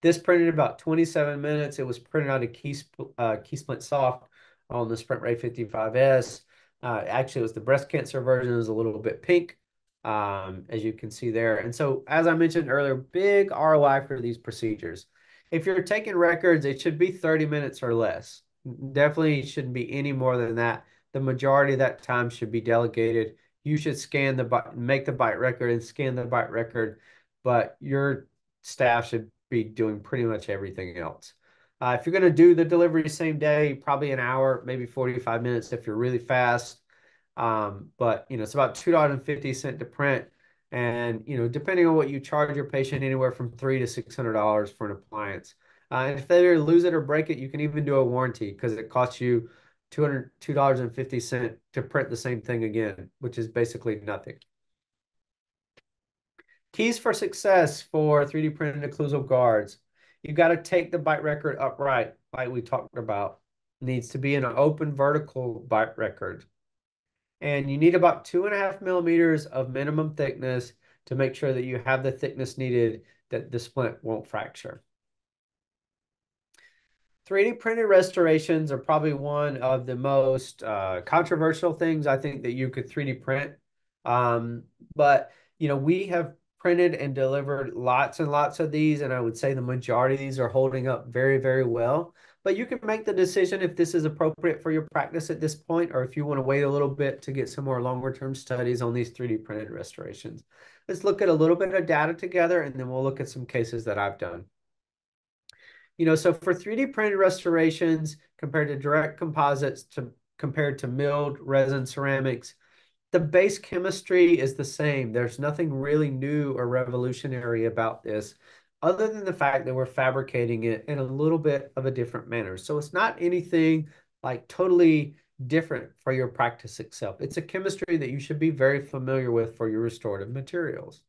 [SPEAKER 2] This printed about 27 minutes. It was printed on a key, uh, KeySplint Soft on the SprintRay 55S. Uh, actually, it was the breast cancer version. It was a little bit pink, um, as you can see there. And so, as I mentioned earlier, big ROI for these procedures. If you're taking records, it should be 30 minutes or less. Definitely shouldn't be any more than that. The majority of that time should be delegated. You should scan the make the bite record and scan the bite record, but your staff should be doing pretty much everything else. Uh, if you're going to do the delivery same day, probably an hour, maybe 45 minutes if you're really fast. Um, but, you know, it's about $2.50 to print. And, you know, depending on what you charge your patient, anywhere from three to $600 for an appliance. Uh, and if they lose it or break it, you can even do a warranty because it costs you $202.50 to print the same thing again, which is basically nothing. Keys for success for 3D printed occlusal guards. You've got to take the bite record upright, like we talked about. It needs to be in an open vertical bite record. And you need about two and a half millimeters of minimum thickness to make sure that you have the thickness needed that the splint won't fracture. 3D printed restorations are probably one of the most uh, controversial things I think that you could 3D print. Um, but, you know, we have printed and delivered lots and lots of these, and I would say the majority of these are holding up very, very well. But you can make the decision if this is appropriate for your practice at this point, or if you want to wait a little bit to get some more longer term studies on these 3D printed restorations. Let's look at a little bit of data together, and then we'll look at some cases that I've done. You know, so for 3D printed restorations compared to direct composites to compared to milled resin ceramics, the base chemistry is the same. There's nothing really new or revolutionary about this other than the fact that we're fabricating it in a little bit of a different manner. So it's not anything like totally different for your practice itself. It's a chemistry that you should be very familiar with for your restorative materials.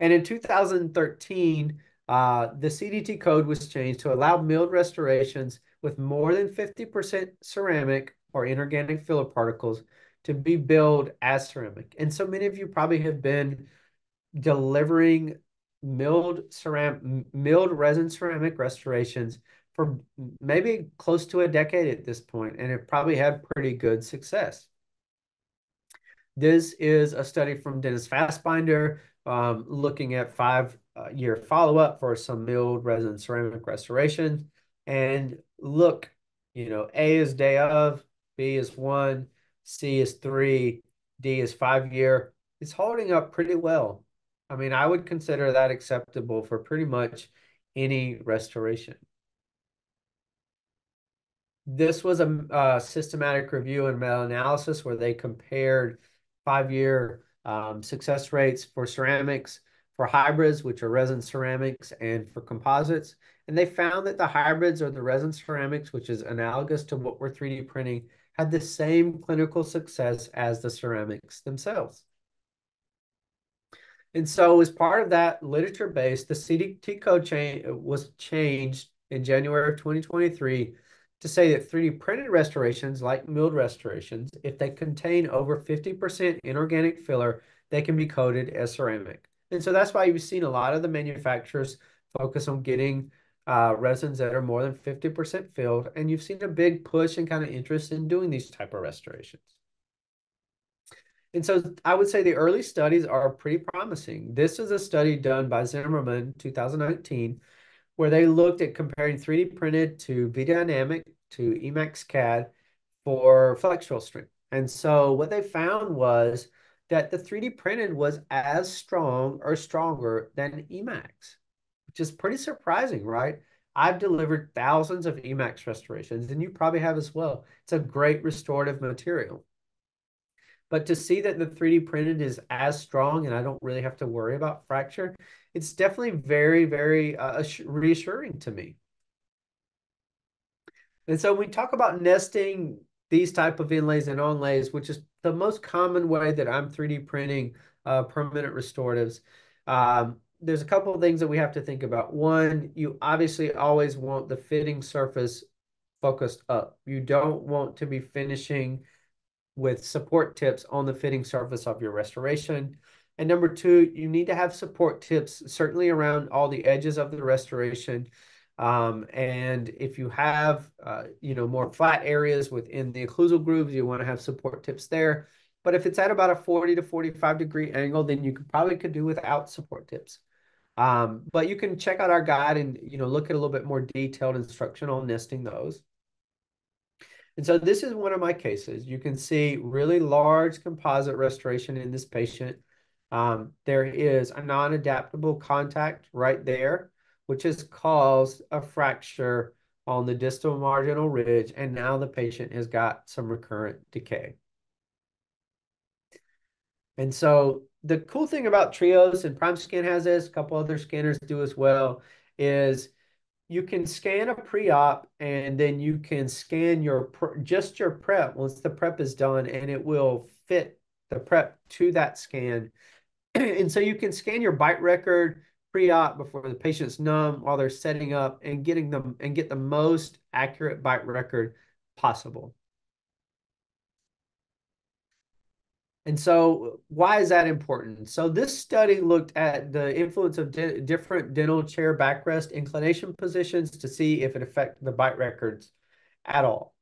[SPEAKER 2] And in 2013, uh, the CDT code was changed to allow milled restorations with more than 50% ceramic or inorganic filler particles to be billed as ceramic. And so many of you probably have been delivering milled ceramic, milled resin ceramic restorations for maybe close to a decade at this point, and it probably had pretty good success. This is a study from Dennis Fasbinder um, looking at five uh, year follow-up for some milled resin ceramic restoration. And look, you know, A is day of, B is one, C is three, D is five year. It's holding up pretty well. I mean, I would consider that acceptable for pretty much any restoration. This was a, a systematic review and meta-analysis where they compared five-year um, success rates for ceramics, for hybrids, which are resin ceramics, and for composites. And they found that the hybrids or the resin ceramics, which is analogous to what we're 3D printing, had the same clinical success as the ceramics themselves. And so as part of that literature base, the CDT code change uh, was changed in January of 2023 to say that 3D printed restorations, like milled restorations, if they contain over 50% inorganic filler, they can be coded as ceramic. And so that's why you've seen a lot of the manufacturers focus on getting uh, resins that are more than 50% filled, and you've seen a big push and kind of interest in doing these type of restorations. And so I would say the early studies are pretty promising. This is a study done by Zimmerman 2019 where they looked at comparing 3D printed to V-Dynamic to Emax CAD for flexural strength. And so what they found was that the 3D printed was as strong or stronger than Emax, which is pretty surprising, right? I've delivered thousands of Emax restorations, and you probably have as well. It's a great restorative material. But to see that the 3D printed is as strong and I don't really have to worry about fracture, it's definitely very, very uh, reassuring to me. And so we talk about nesting these type of inlays and onlays, which is the most common way that I'm 3D printing uh, permanent restoratives. Um, there's a couple of things that we have to think about. One, you obviously always want the fitting surface focused up. You don't want to be finishing with support tips on the fitting surface of your restoration. And number two, you need to have support tips certainly around all the edges of the restoration. Um, and if you have, uh, you know, more flat areas within the occlusal grooves, you want to have support tips there. But if it's at about a 40 to 45 degree angle, then you could probably could do without support tips. Um, but you can check out our guide and, you know, look at a little bit more detailed instruction on nesting those. And so this is one of my cases. You can see really large composite restoration in this patient. Um, there is a non-adaptable contact right there, which has caused a fracture on the distal marginal ridge, and now the patient has got some recurrent decay. And so the cool thing about Trios, and PrimeScan has this, a couple other scanners do as well, is you can scan a pre-op and then you can scan your just your prep once the prep is done and it will fit the prep to that scan and so you can scan your bite record pre-op before the patient's numb while they're setting up and getting them and get the most accurate bite record possible And so, why is that important? So, this study looked at the influence of di different dental chair backrest inclination positions to see if it affected the bite records at all.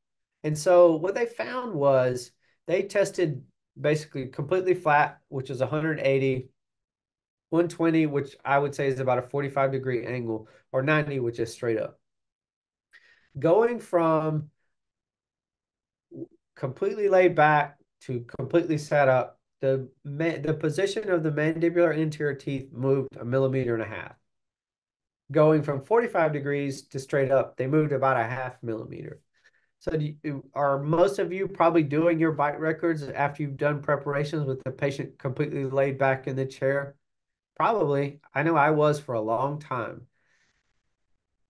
[SPEAKER 2] And so, what they found was they tested basically completely flat, which is 180, 120, which I would say is about a 45 degree angle, or 90, which is straight up. Going from completely laid back to completely set up, the, the position of the mandibular anterior teeth moved a millimeter and a half. Going from 45 degrees to straight up, they moved about a half millimeter. So you, are most of you probably doing your bite records after you've done preparations with the patient completely laid back in the chair? Probably. I know I was for a long time.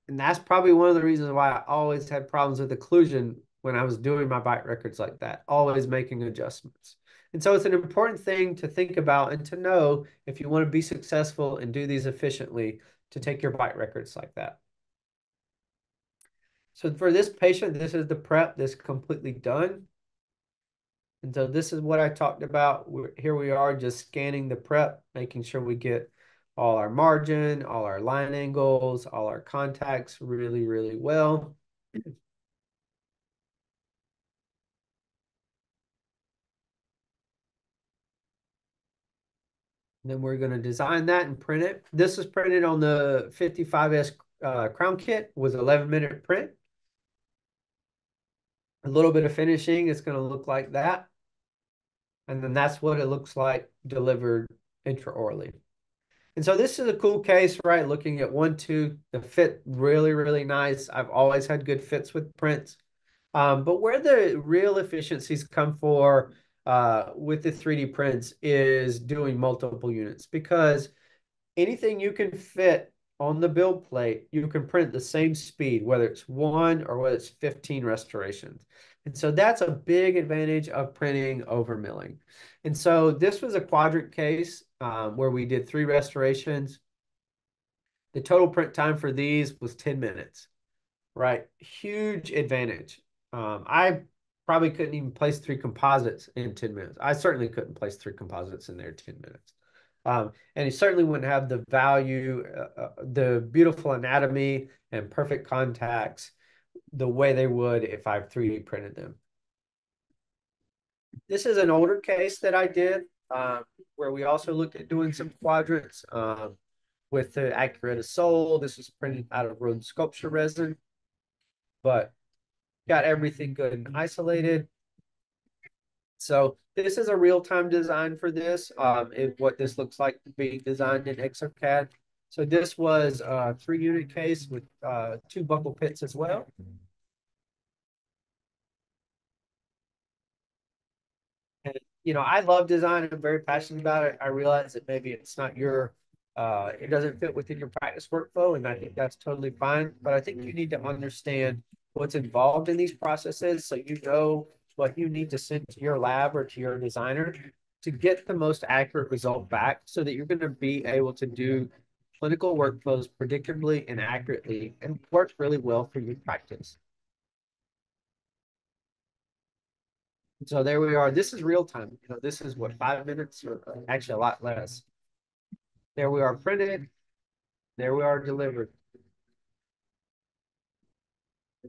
[SPEAKER 2] And that's probably one of the reasons why I always had problems with occlusion when I was doing my bite records like that, always making adjustments. And so it's an important thing to think about and to know if you want to be successful and do these efficiently to take your bite records like that. So for this patient, this is the prep that's completely done. And so this is what I talked about. We're, here we are just scanning the prep, making sure we get all our margin, all our line angles, all our contacts really, really well. then we're going to design that and print it. This is printed on the 55S uh, crown kit with 11 minute print. A little bit of finishing, it's going to look like that. And then that's what it looks like delivered intraorally. And so this is a cool case, right? Looking at one, two, the fit really, really nice. I've always had good fits with prints. Um, but where the real efficiencies come for uh, with the 3D prints is doing multiple units because anything you can fit on the build plate, you can print the same speed, whether it's one or whether it's 15 restorations. And so that's a big advantage of printing over milling. And so this was a quadrant case um, where we did three restorations. The total print time for these was 10 minutes, right? Huge advantage. Um, I probably couldn't even place three composites in 10 minutes. I certainly couldn't place three composites in there 10 minutes. Um, and he certainly wouldn't have the value, uh, uh, the beautiful anatomy and perfect contacts the way they would if I 3D printed them. This is an older case that I did um, where we also looked at doing some quadrants um, with the Ackuretta SOL. This was printed out of Rodin Sculpture resin, but got everything good and isolated. So this is a real-time design for this, um, what this looks like being designed in Exocad. So this was a three-unit case with uh, two buccal pits as well. And, you know, I love design. I'm very passionate about it. I realize that maybe it's not your, uh, it doesn't fit within your practice workflow, and I think that's totally fine. But I think you need to understand what's involved in these processes so you know what you need to send to your lab or to your designer to get the most accurate result back so that you're going to be able to do clinical workflows predictably and accurately and work really well for your practice. So there we are. This is real time. You know, this is what five minutes or actually a lot less. There we are printed. There we are delivered.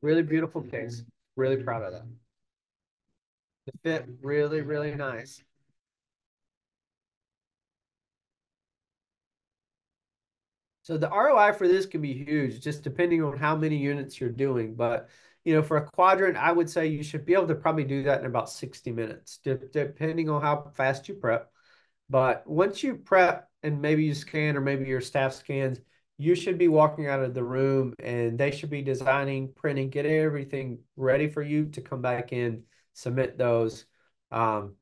[SPEAKER 2] Really beautiful case. Really proud of that. The fit really, really nice. So the ROI for this can be huge, just depending on how many units you're doing. But you know, for a quadrant, I would say you should be able to probably do that in about 60 minutes, de depending on how fast you prep. But once you prep and maybe you scan or maybe your staff scans, you should be walking out of the room and they should be designing, printing, getting everything ready for you to come back in, cement those. Um,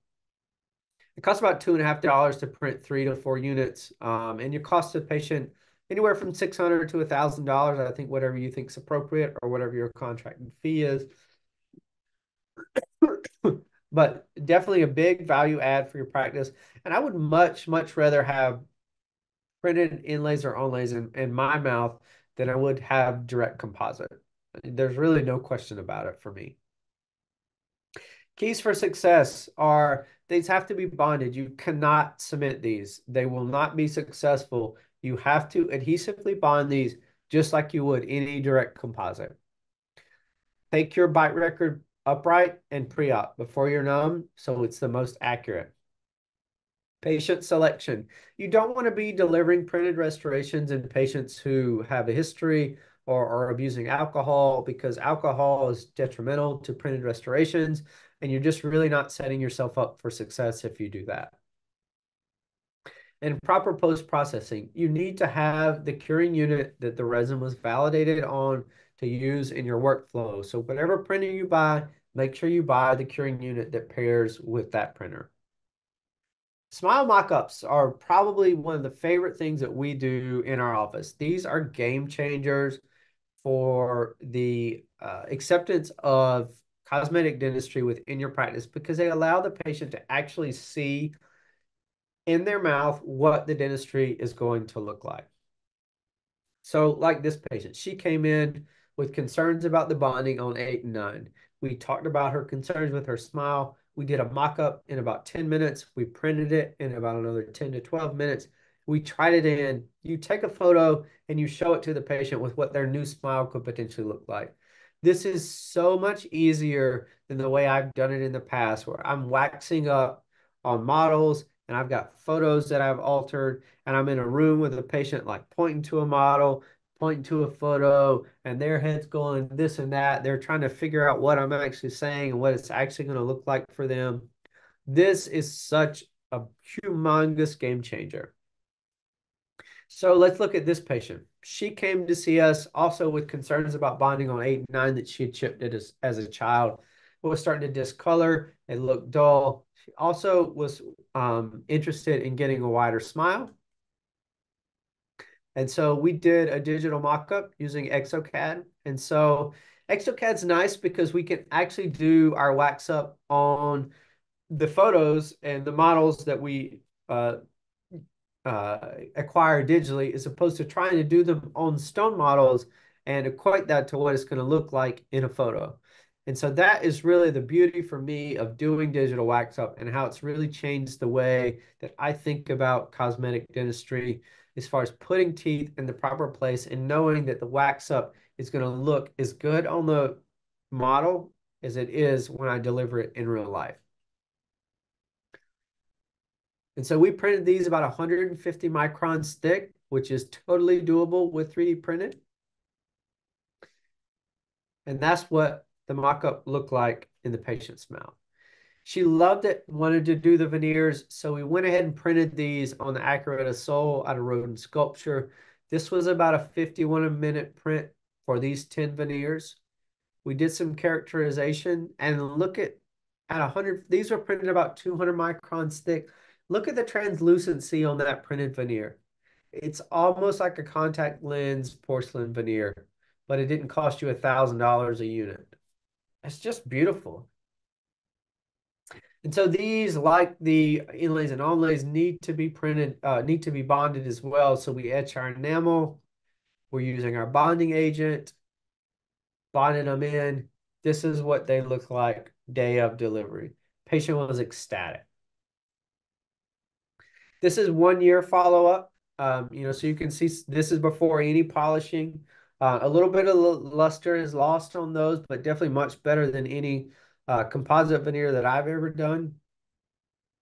[SPEAKER 2] it costs about two and a half dollars to print three to four units, um, and your cost to the patient anywhere from six hundred to a thousand dollars. I think whatever you think is appropriate or whatever your contracted fee is. but definitely a big value add for your practice. And I would much, much rather have printed inlays or onlays in, in my mouth than I would have direct composite. There's really no question about it for me. Keys for success are these have to be bonded. You cannot cement these. They will not be successful. You have to adhesively bond these just like you would any direct composite. Take your bite record upright and pre-op before you're numb so it's the most accurate. Patient selection. You don't want to be delivering printed restorations in patients who have a history or are abusing alcohol because alcohol is detrimental to printed restorations, and you're just really not setting yourself up for success if you do that. And proper post-processing. You need to have the curing unit that the resin was validated on to use in your workflow. So whatever printer you buy, make sure you buy the curing unit that pairs with that printer. Smile mockups are probably one of the favorite things that we do in our office. These are game changers for the uh, acceptance of cosmetic dentistry within your practice because they allow the patient to actually see in their mouth what the dentistry is going to look like. So, like this patient, she came in with concerns about the bonding on eight and nine. We talked about her concerns with her smile. We did a mock-up in about 10 minutes. We printed it in about another 10 to 12 minutes. We tried it in. You take a photo and you show it to the patient with what their new smile could potentially look like. This is so much easier than the way I've done it in the past, where I'm waxing up on models and I've got photos that I've altered, and I'm in a room with a patient, like pointing to a model, pointing to a photo and their heads going this and that. They're trying to figure out what I'm actually saying and what it's actually going to look like for them. This is such a humongous game changer. So let's look at this patient. She came to see us also with concerns about bonding on eight and nine that she had chipped it as, as a child. It was starting to discolor It looked dull. She also was um, interested in getting a wider smile. And so we did a digital mock-up using Exocad. And so Exocad's nice because we can actually do our wax up on the photos and the models that we uh, uh, acquire digitally as opposed to trying to do them on stone models and equate that to what it's going to look like in a photo. And so that is really the beauty for me of doing digital wax up and how it's really changed the way that I think about cosmetic dentistry as far as putting teeth in the proper place and knowing that the wax up is going to look as good on the model as it is when I deliver it in real life. And so we printed these about 150 microns thick, which is totally doable with 3D printed. And that's what the mock-up looked like in the patient's mouth. She loved it, wanted to do the veneers, so we went ahead and printed these on the Ackuretta SOL out of Rodin Sculpture. This was about a 51 minute print for these 10 veneers. We did some characterization and look at at 100, these were printed about 200 microns thick. Look at the translucency on that printed veneer. It's almost like a contact lens porcelain veneer, but it didn't cost you a $1,000 a unit. It's just beautiful. And so these, like the inlays and onlays, need to be printed, uh, need to be bonded as well. So we etch our enamel. We're using our bonding agent, bonding them in. This is what they look like day of delivery. Patient was ecstatic. This is one year follow-up. Um, you know, so you can see this is before any polishing. Uh, a little bit of luster is lost on those, but definitely much better than any uh, composite veneer that I've ever done.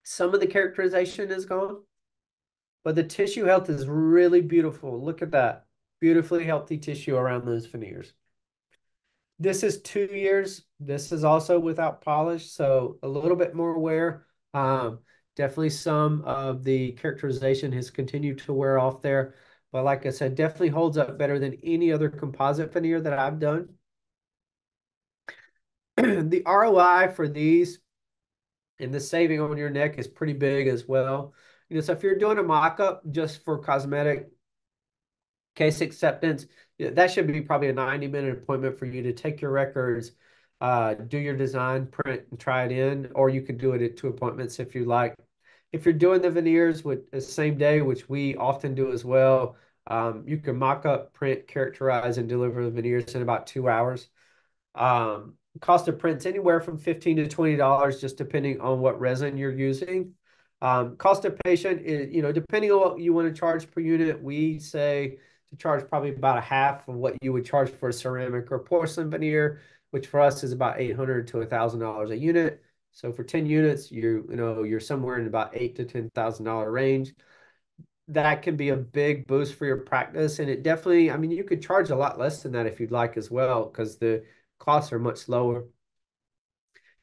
[SPEAKER 2] Some of the characterization is gone, but the tissue health is really beautiful. Look at that. Beautifully healthy tissue around those veneers. This is two years. This is also without polish, so a little bit more wear. Um, definitely some of the characterization has continued to wear off there. But like I said, definitely holds up better than any other composite veneer that I've done. the ROI for these and the saving on your neck is pretty big as well. You know, so if you're doing a mock-up just for cosmetic case acceptance, that should be probably a 90 minute appointment for you to take your records, uh, do your design, print, and try it in, or you could do it at two appointments if you like. If you're doing the veneers with the same day, which we often do as well, um, you can mock up, print, characterize, and deliver the veneers in about two hours. Um, cost of prints anywhere from 15 to $20, just depending on what resin you're using. Um, cost of patient is, you know, depending on what you want to charge per unit, we say to charge probably about a half of what you would charge for a ceramic or porcelain veneer, which for us is about 800 to $1,000 a unit. So for 10 units, you you know, you're somewhere in about eight to $10,000 range. That can be a big boost for your practice. And it definitely, I mean, you could charge a lot less than that if you'd like as well, because the costs are much lower.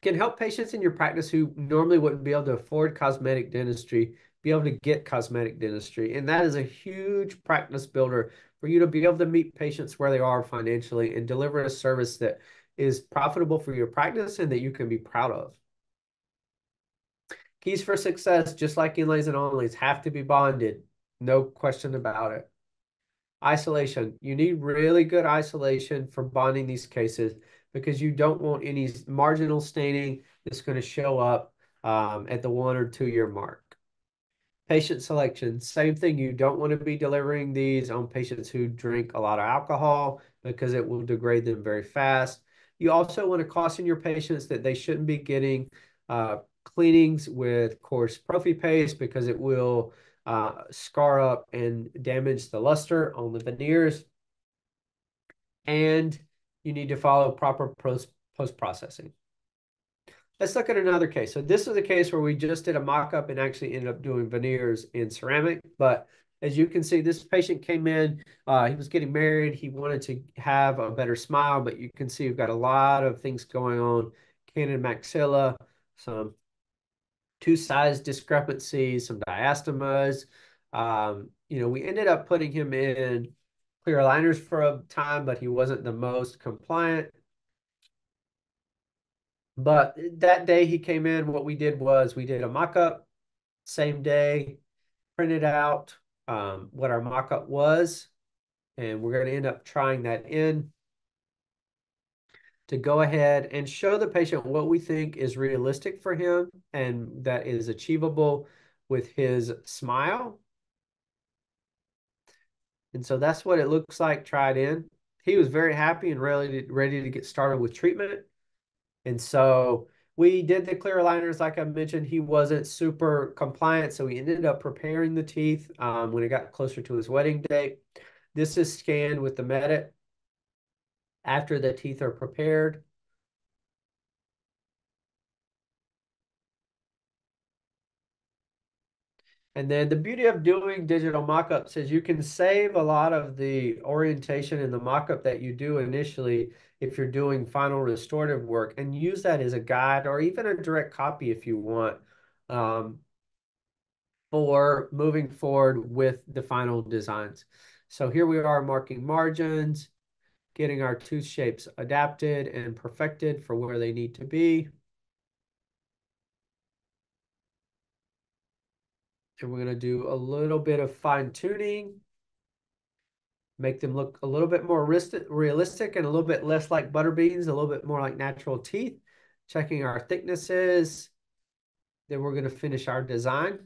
[SPEAKER 2] Can help patients in your practice who normally wouldn't be able to afford cosmetic dentistry be able to get cosmetic dentistry. And that is a huge practice builder for you to be able to meet patients where they are financially and deliver a service that is profitable for your practice and that you can be proud of. Keys for success, just like inlays and onlays, have to be bonded. No question about it. Isolation. You need really good isolation for bonding these cases because you don't want any marginal staining that's going to show up um, at the one or two year mark. Patient selection, same thing. You don't want to be delivering these on patients who drink a lot of alcohol because it will degrade them very fast. You also want to caution your patients that they shouldn't be getting uh, cleanings with coarse prophy paste because it will uh, scar up and damage the luster on the veneers. And you need to follow proper post-processing. Let's look at another case. So this is a case where we just did a mock-up and actually ended up doing veneers in ceramic. But as you can see, this patient came in, uh, he was getting married. He wanted to have a better smile, but you can see we've got a lot of things going on. Canted maxilla, some tooth size discrepancies, some diastemas. Um, you know, we ended up putting him in clear aligners for a time, but he wasn't the most compliant. But that day he came in, what we did was we did a mock-up, same day, printed out um, what our mock-up was, and we're going to end up trying that in to go ahead and show the patient what we think is realistic for him and that is achievable with his smile. And so that's what it looks like tried in. He was very happy and ready to, ready to get started with treatment. And so we did the clear aligners, like I mentioned. He wasn't super compliant, so we ended up preparing the teeth um, when it got closer to his wedding date. This is scanned with the Medit after the teeth are prepared. And then the beauty of doing digital mock-ups is you can save a lot of the orientation in the mock-up that you do initially if you're doing final restorative work and use that as a guide or even a direct copy if you want um, for moving forward with the final designs. So here we are marking margins, getting our tooth shapes adapted and perfected for where they need to be. And we're going to do a little bit of fine tuning, make them look a little bit more realistic and a little bit less like butter beans, a little bit more like natural teeth, checking our thicknesses. Then we're going to finish our design.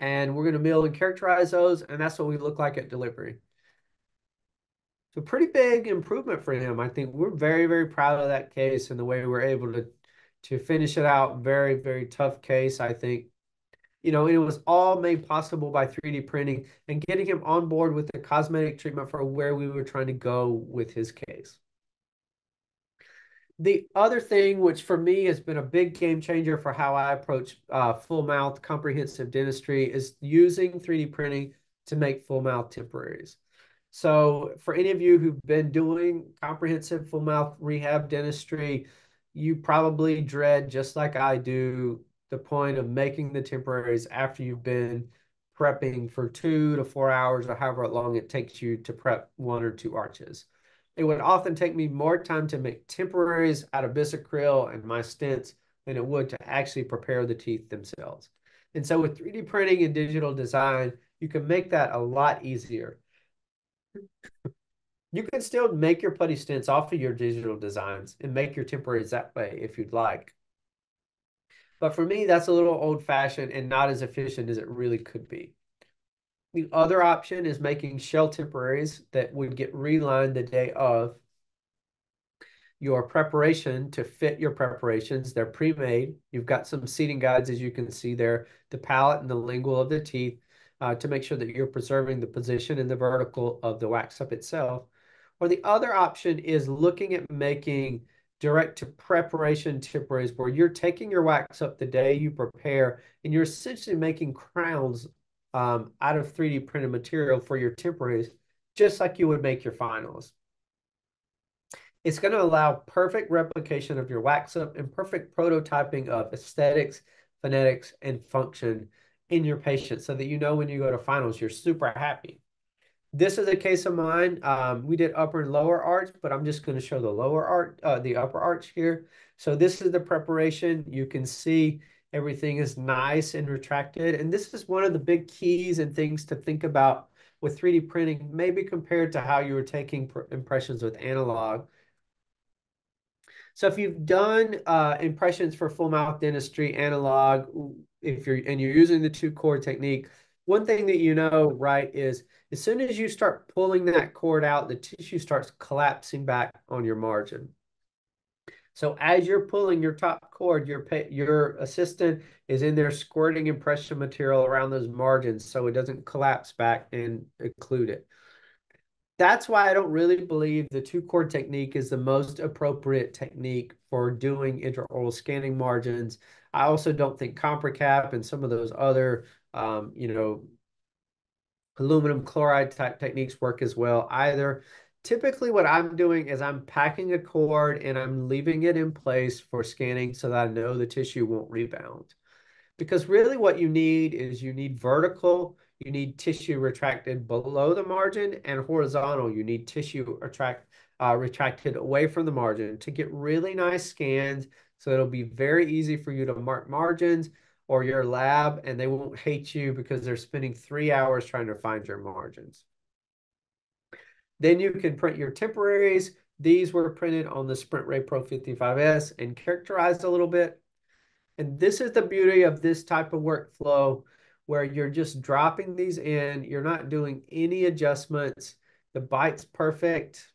[SPEAKER 2] And we're going to mill and characterize those, and that's what we look like at delivery. So pretty big improvement for him. I think we're very, very proud of that case and the way we're able to to finish it out. Very, very tough case, I think you know, it was all made possible by 3D printing and getting him on board with the cosmetic treatment for where we were trying to go with his case. The other thing, which for me has been a big game changer for how I approach uh, full mouth comprehensive dentistry, is using 3D printing to make full mouth temporaries. So, for any of you who've been doing comprehensive full mouth rehab dentistry, you probably dread, just like I do, the point of making the temporaries after you've been prepping for two to four hours or however long it takes you to prep one or two arches. It would often take me more time to make temporaries out of bisacryl and my stents than it would to actually prepare the teeth themselves. And so with 3D printing and digital design, you can make that a lot easier. You can still make your putty stents off of your digital designs and make your temporaries that way if you'd like. But for me, that's a little old fashioned and not as efficient as it really could be. The other option is making shell temporaries that would get relined the day of your preparation to fit your preparations. They're pre-made. You've got some seating guides, as you can see there, the palate and the lingual of the teeth uh, to make sure that you're preserving the position and the vertical of the wax up itself. Or the other option is looking at making direct to preparation temporaries where you're taking your wax up the day you prepare and you're essentially making crowns um, out of 3D printed material for your temporaries, just like you would make your finals. It's going to allow perfect replication of your wax up and perfect prototyping of aesthetics, phonetics, and function in your patient so that you know when you go to finals, you're super happy. This is a case of mine. Um, we did upper and lower arch, but I'm just going to show the lower arch, uh, the upper arch here. So this is the preparation. You can see everything is nice and retracted. And this is one of the big keys and things to think about with 3D printing, maybe compared to how you were taking impressions with analog. So if you've done uh, impressions for full mouth dentistry analog, if you're and you're using the two cord technique, one thing that you know, right, is as soon as you start pulling that cord out, the tissue starts collapsing back on your margin. So as you're pulling your top cord, your your assistant is in there squirting impression material around those margins so it doesn't collapse back and occlude it. That's why I don't really believe the two cord technique is the most appropriate technique for doing intraoral scanning margins. I also don't think CompreCap and some of those other, um, you know, aluminum chloride type techniques work as well either. Typically what I'm doing is I'm packing a cord and I'm leaving it in place for scanning so that I know the tissue won't rebound. Because really what you need is you need vertical, you need tissue retracted below the margin and horizontal, you need tissue retract, uh, retracted away from the margin to get really nice scans so it'll be very easy for you to mark margins or your lab and they won't hate you because they're spending three hours trying to find your margins. Then you can print your temporaries. These were printed on the SprintRay Pro 55S and characterized a little bit. And this is the beauty of this type of workflow where you're just dropping these in. You're not doing any adjustments. The bite's perfect.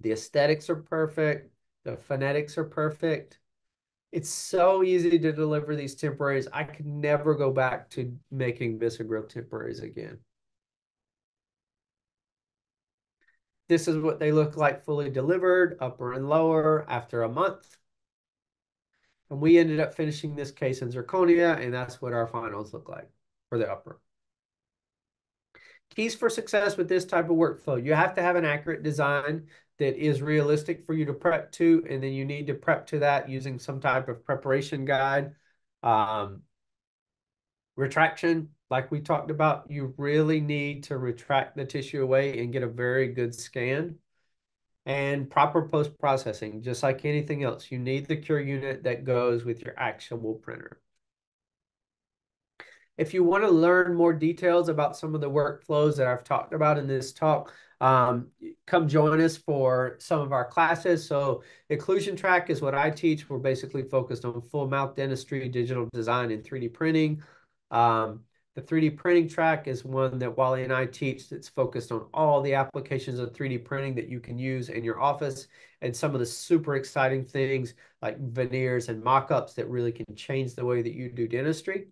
[SPEAKER 2] The aesthetics are perfect. The phonetics are perfect. It's so easy to deliver these temporaries. I could never go back to making Bisacryl temporaries again. This is what they look like fully delivered, upper and lower, after a month. And we ended up finishing this case in zirconia, and that's what our finals look like for the upper. Keys for success with this type of workflow. You have to have an accurate design that is realistic for you to prep to, and then you need to prep to that using some type of preparation guide. Um, retraction, like we talked about, you really need to retract the tissue away and get a very good scan. And proper post-processing, just like anything else, you need the cure unit that goes with your actual printer. If you want to learn more details about some of the workflows that I've talked about in this talk, um, come join us for some of our classes. So Occlusion Track is what I teach. We're basically focused on full mouth dentistry, digital design, and 3D printing. Um, the 3D printing track is one that Wally and I teach that's focused on all the applications of 3D printing that you can use in your office and some of the super exciting things like veneers and mock-ups that really can change the way that you do dentistry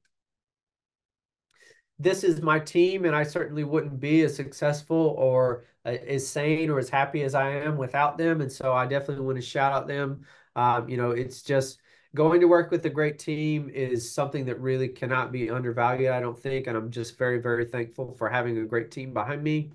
[SPEAKER 2] this is my team, and I certainly wouldn't be as successful or uh, as sane or as happy as I am without them. And so I definitely want to shout out them. Um, you know, it's just going to work with a great team is something that really cannot be undervalued, I don't think. And I'm just very, very thankful for having a great team behind me.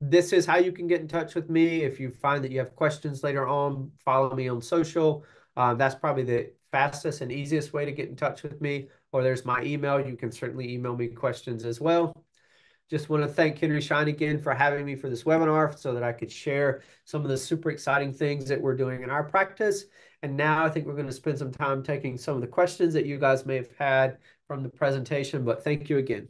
[SPEAKER 2] This is how you can get in touch with me. If you find that you have questions later on, follow me on social. Uh, that's probably the fastest and easiest way to get in touch with me or there's my email. You can certainly email me questions as well. Just want to thank Henry Schein again for having me for this webinar so that I could share some of the super exciting things that we're doing in our practice. And now I think we're going to spend some time taking some of the questions that you guys may have had from the presentation, but thank you again.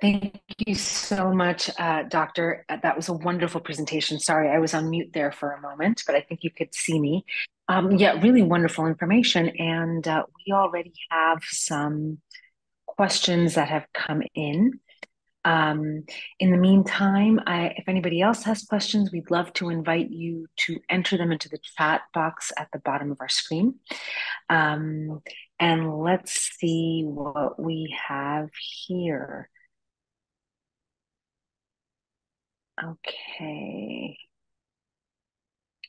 [SPEAKER 1] Thank you so much, uh, Doctor. Uh, that was a wonderful presentation. Sorry, I was on mute there for a moment, but I think you could see me. Um, yeah, really wonderful information. And uh, we already have some questions that have come in. Um, in the meantime, I, if anybody else has questions, we'd love to invite you to enter them into the chat box at the bottom of our screen. Um, and let's see what we have here. Okay.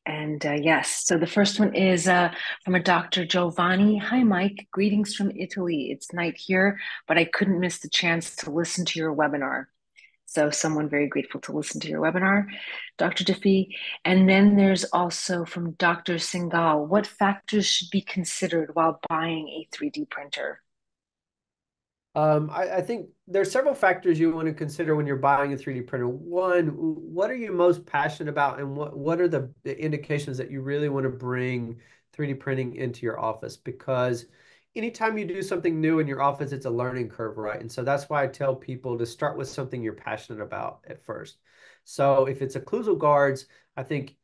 [SPEAKER 1] And uh, yes, so the first one is uh, from a Dr. Giovanni. Hi, Mike. Greetings from Italy. It's night here, but I couldn't miss the chance to listen to your webinar. So, someone very grateful to listen to your webinar, Dr. DeFee. And then there's also from Dr. Singal what factors should be considered while buying a 3D printer?
[SPEAKER 2] Um, I, I, think there's several factors you want to consider when you're buying a 3D printer. One, what are you most passionate about, and what what are the, the indications that you really want to bring 3D printing into your office? Because anytime you do something new in your office, it's a learning curve, right? And so that's why I tell people to start with something you're passionate about at first. So if it's occlusal guards, I think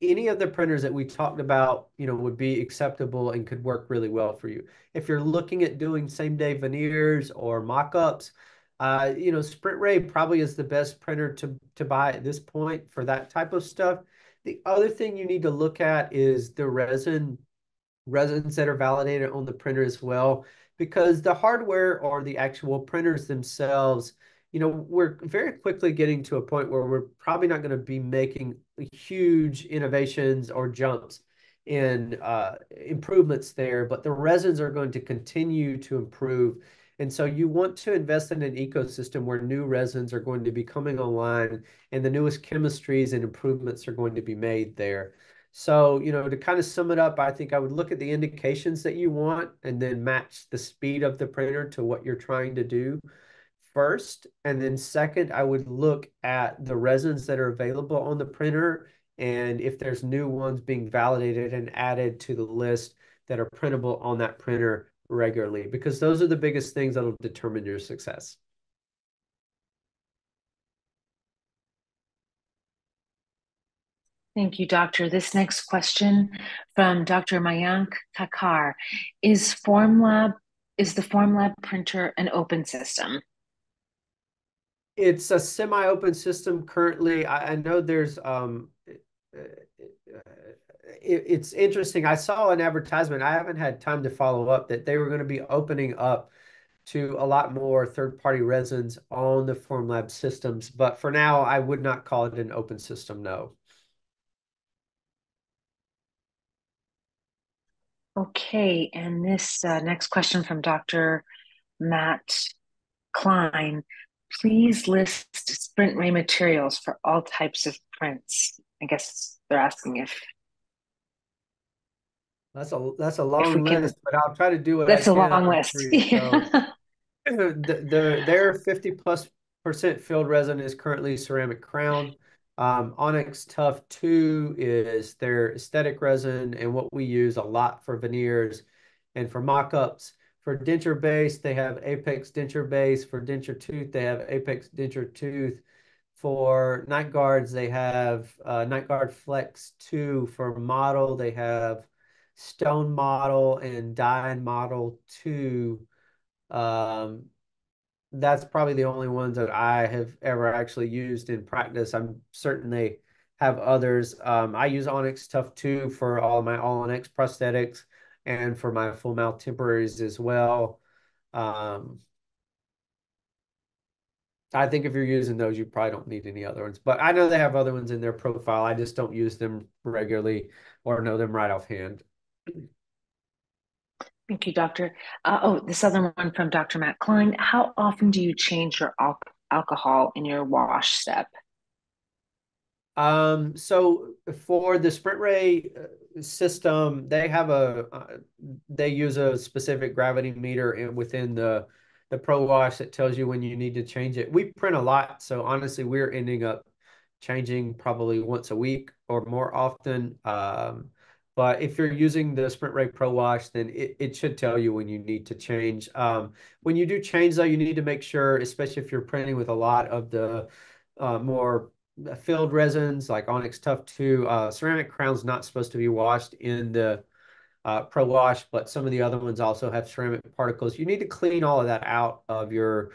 [SPEAKER 2] any of the printers that we talked about, you know, would be acceptable and could work really well for you. If you're looking at doing same day veneers or mock-ups, uh, you know, SprintRay probably is the best printer to, to buy at this point for that type of stuff. The other thing you need to look at is the resin, resins that are validated on the printer as well, because the hardware or the actual printers themselves, you know, we're very quickly getting to a point where we're probably not going to be making huge innovations or jumps in uh, improvements there, but the resins are going to continue to improve. And so you want to invest in an ecosystem where new resins are going to be coming online and the newest chemistries and improvements are going to be made there. So, you know, to kind of sum it up, I think I would look at the indications that you want and then match the speed of the printer to what you're trying to do first. And then second, I would look at the resins that are available on the printer and if there's new ones being validated and added to the list that are printable on that printer regularly, because those are the biggest things that'll determine your success.
[SPEAKER 1] Thank you, Doctor. This next question from Dr. Mayank Kakar is Formlab is the Formlab printer an open system?
[SPEAKER 2] It's a semi-open system currently. I, I know there's um, it, it's interesting. I saw an advertisement. I haven't had time to follow up that they were going to be opening up to a lot more third-party resins on the Formlab systems. But for now, I would not call it an open system, no.
[SPEAKER 1] Okay, and this uh, next question from Dr. Matt Klein. Please list SprintRay materials for all types of prints. I guess they're asking if
[SPEAKER 2] that's a that's a long list, but I'll try to do it.
[SPEAKER 1] That's a long list.
[SPEAKER 2] the, their 50 plus percent filled resin is currently ceramic crown. Um, OnX Tough 2 is their aesthetic resin and what we use a lot for veneers and for mock-ups. For denture base, they have Apex denture base. For denture tooth, they have Apex denture tooth. For night guards, they have uh, Night Guard Flex 2. For model, they have Stone Model and Dine Model 2. Um, that's probably the only ones that I have ever actually used in practice. I'm certain they have others. Um, I use OnX Tough 2 for all my All on X prosthetics and for my full mouth temporaries as well. Um, I think if you're using those, you probably don't need any other ones. But I know they have other ones in their profile. I just don't use them regularly or know them right offhand.
[SPEAKER 1] Thank you, Doctor. Uh, oh, this other one from Dr. Matt Klein. How often do you change your al alcohol in your wash step?
[SPEAKER 2] Um, so for the SprintRay uh, system, they have a uh, they use a specific gravity meter in, within the the Pro Wash that tells you when you need to change it. We print a lot, so honestly, we're ending up changing probably once a week or more often. Um, but if you're using the SprintRay Pro Wash, then it, it should tell you when you need to change. Um, when you do change, though, you need to make sure, especially if you're printing with a lot of the uh, more filled resins like OnX Tough 2, uh, ceramic crown's not supposed to be washed in the uh, Pro Wash, but some of the other ones also have ceramic particles. You need to clean all of that out of your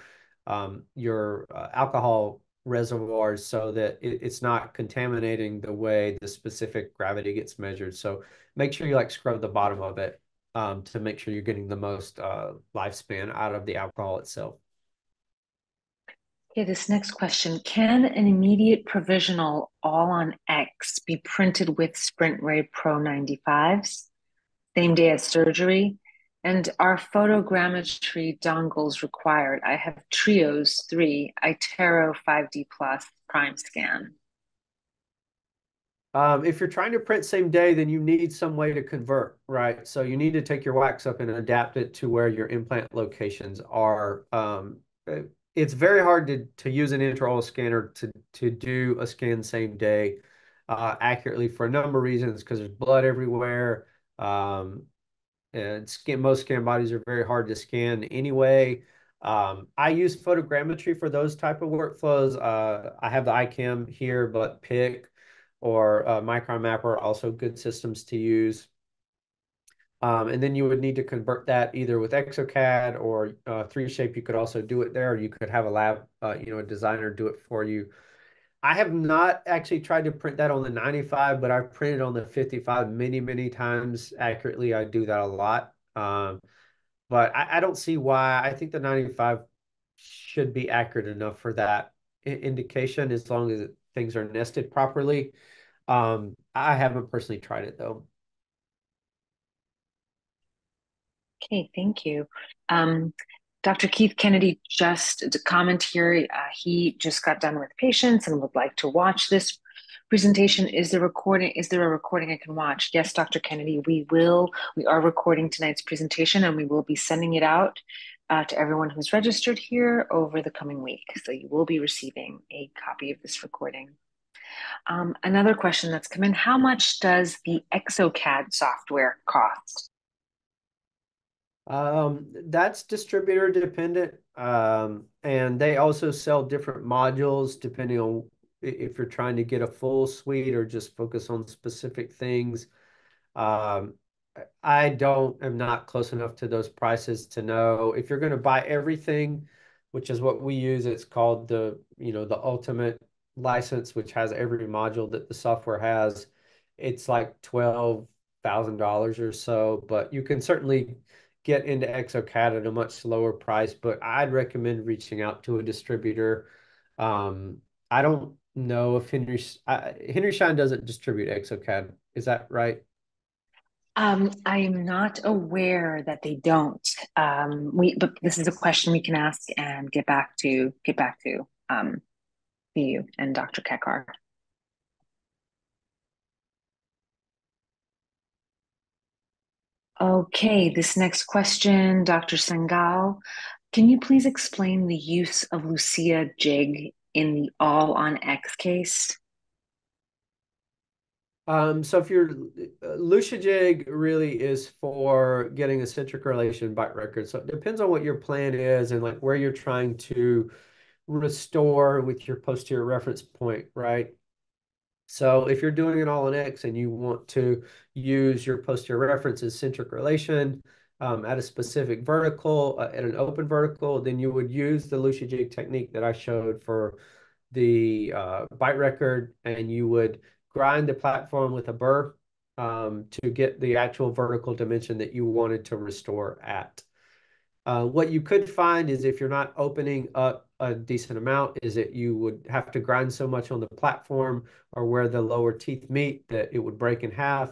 [SPEAKER 2] um, your uh, alcohol reservoirs so that it, it's not contaminating the way the specific gravity gets measured. So make sure you like scrub the bottom of it um, to make sure you're getting the most uh, lifespan out of the alcohol itself.
[SPEAKER 1] Okay, this next question. Can an immediate provisional all on X be printed with SprintRay Pro 95s? Same day as surgery? And are photogrammetry dongles required? I have Trios 3, Itero 5D Plus PrimeScan.
[SPEAKER 2] Um, if you're trying to print same day, then you need some way to convert, right? So you need to take your wax up and adapt it to where your implant locations are. Um, it's very hard to, to use an intraoral scanner to, to do a scan same day uh, accurately for a number of reasons, because there's blood everywhere. Um, and scan most scan bodies are very hard to scan anyway. Um, I use photogrammetry for those type of workflows. Uh, I have the iCam here, but PIC or uh, Micron are also good systems to use. Um, and then you would need to convert that either with exocad or uh, 3Shape you could also do it there you could have a lab uh, you know a designer do it for you I have not actually tried to print that on the 95, but I've printed on the 55 many, many times accurately. I do that a lot. Um, but I, I, don't see why. I think the 95 should be accurate enough for that indication as long as things are nested properly. Um, I haven't personally tried it though.
[SPEAKER 1] Okay, thank you. Um, Dr. Keith Kennedy just a comment here. Uh, he just got done with patients and would like to watch this presentation. Is the recording? Is there a recording I can watch? Yes, Dr. Kennedy. We will. We are recording tonight's presentation, and we will be sending it out uh, to everyone who's registered here over the coming week. So you will be receiving a copy of this recording. Um, another question that's come in: How much does the ExoCAD software cost?
[SPEAKER 2] Um, that's distributor dependent. Um, and they also sell different modules depending on if you're trying to get a full suite or just focus on specific things. Um, I don't am not close enough to those prices to know if you're going to buy everything, which is what we use. It's called the you know the ultimate license, which has every module that the software has. It's like twelve thousand dollars or so, but you can certainly get into exocad at a much lower price, but I'd recommend reaching out to a distributor. Um, I don't know if Henry uh, Henry Schein doesn't distribute exocad. Is that right?
[SPEAKER 1] Um, I'm not aware that they don't. Um, we, but this is a question we can ask and get back to get back to um, you and Dr. Kekar. Okay, this next question, Dr. Sengal, can you please explain the use of Lucia jig in the all on X case?
[SPEAKER 2] Um, so if you're uh, Lucia jig really is for getting a centric correlation bite record. So it depends on what your plan is and like where you're trying to restore with your posterior reference point, right? So if you're doing it all in X and you want to use your posterior reference as centric relation um, at a specific vertical, uh, at an open vertical, then you would use the Lucia jig technique that I showed for the uh, bite record and you would grind the platform with a burr um, to get the actual vertical dimension that you wanted to restore at. Uh, what you could find is if you're not opening up a decent amount, is that you would have to grind so much on the platform or where the lower teeth meet that it would break in half.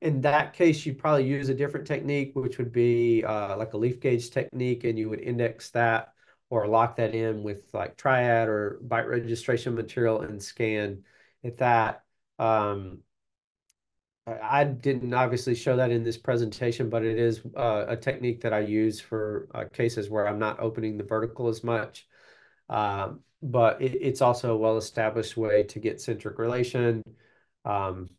[SPEAKER 2] In that case, you'd probably use a different technique, which would be uh, like a leaf gauge technique, and you would index that or lock that in with like triad or bite registration material and scan at that. Um, I didn't obviously show that in this presentation, but it is uh, a technique that I use for uh, cases where I'm not opening the vertical as much. Um, but it, it's also a well-established way to get centric relation. Um,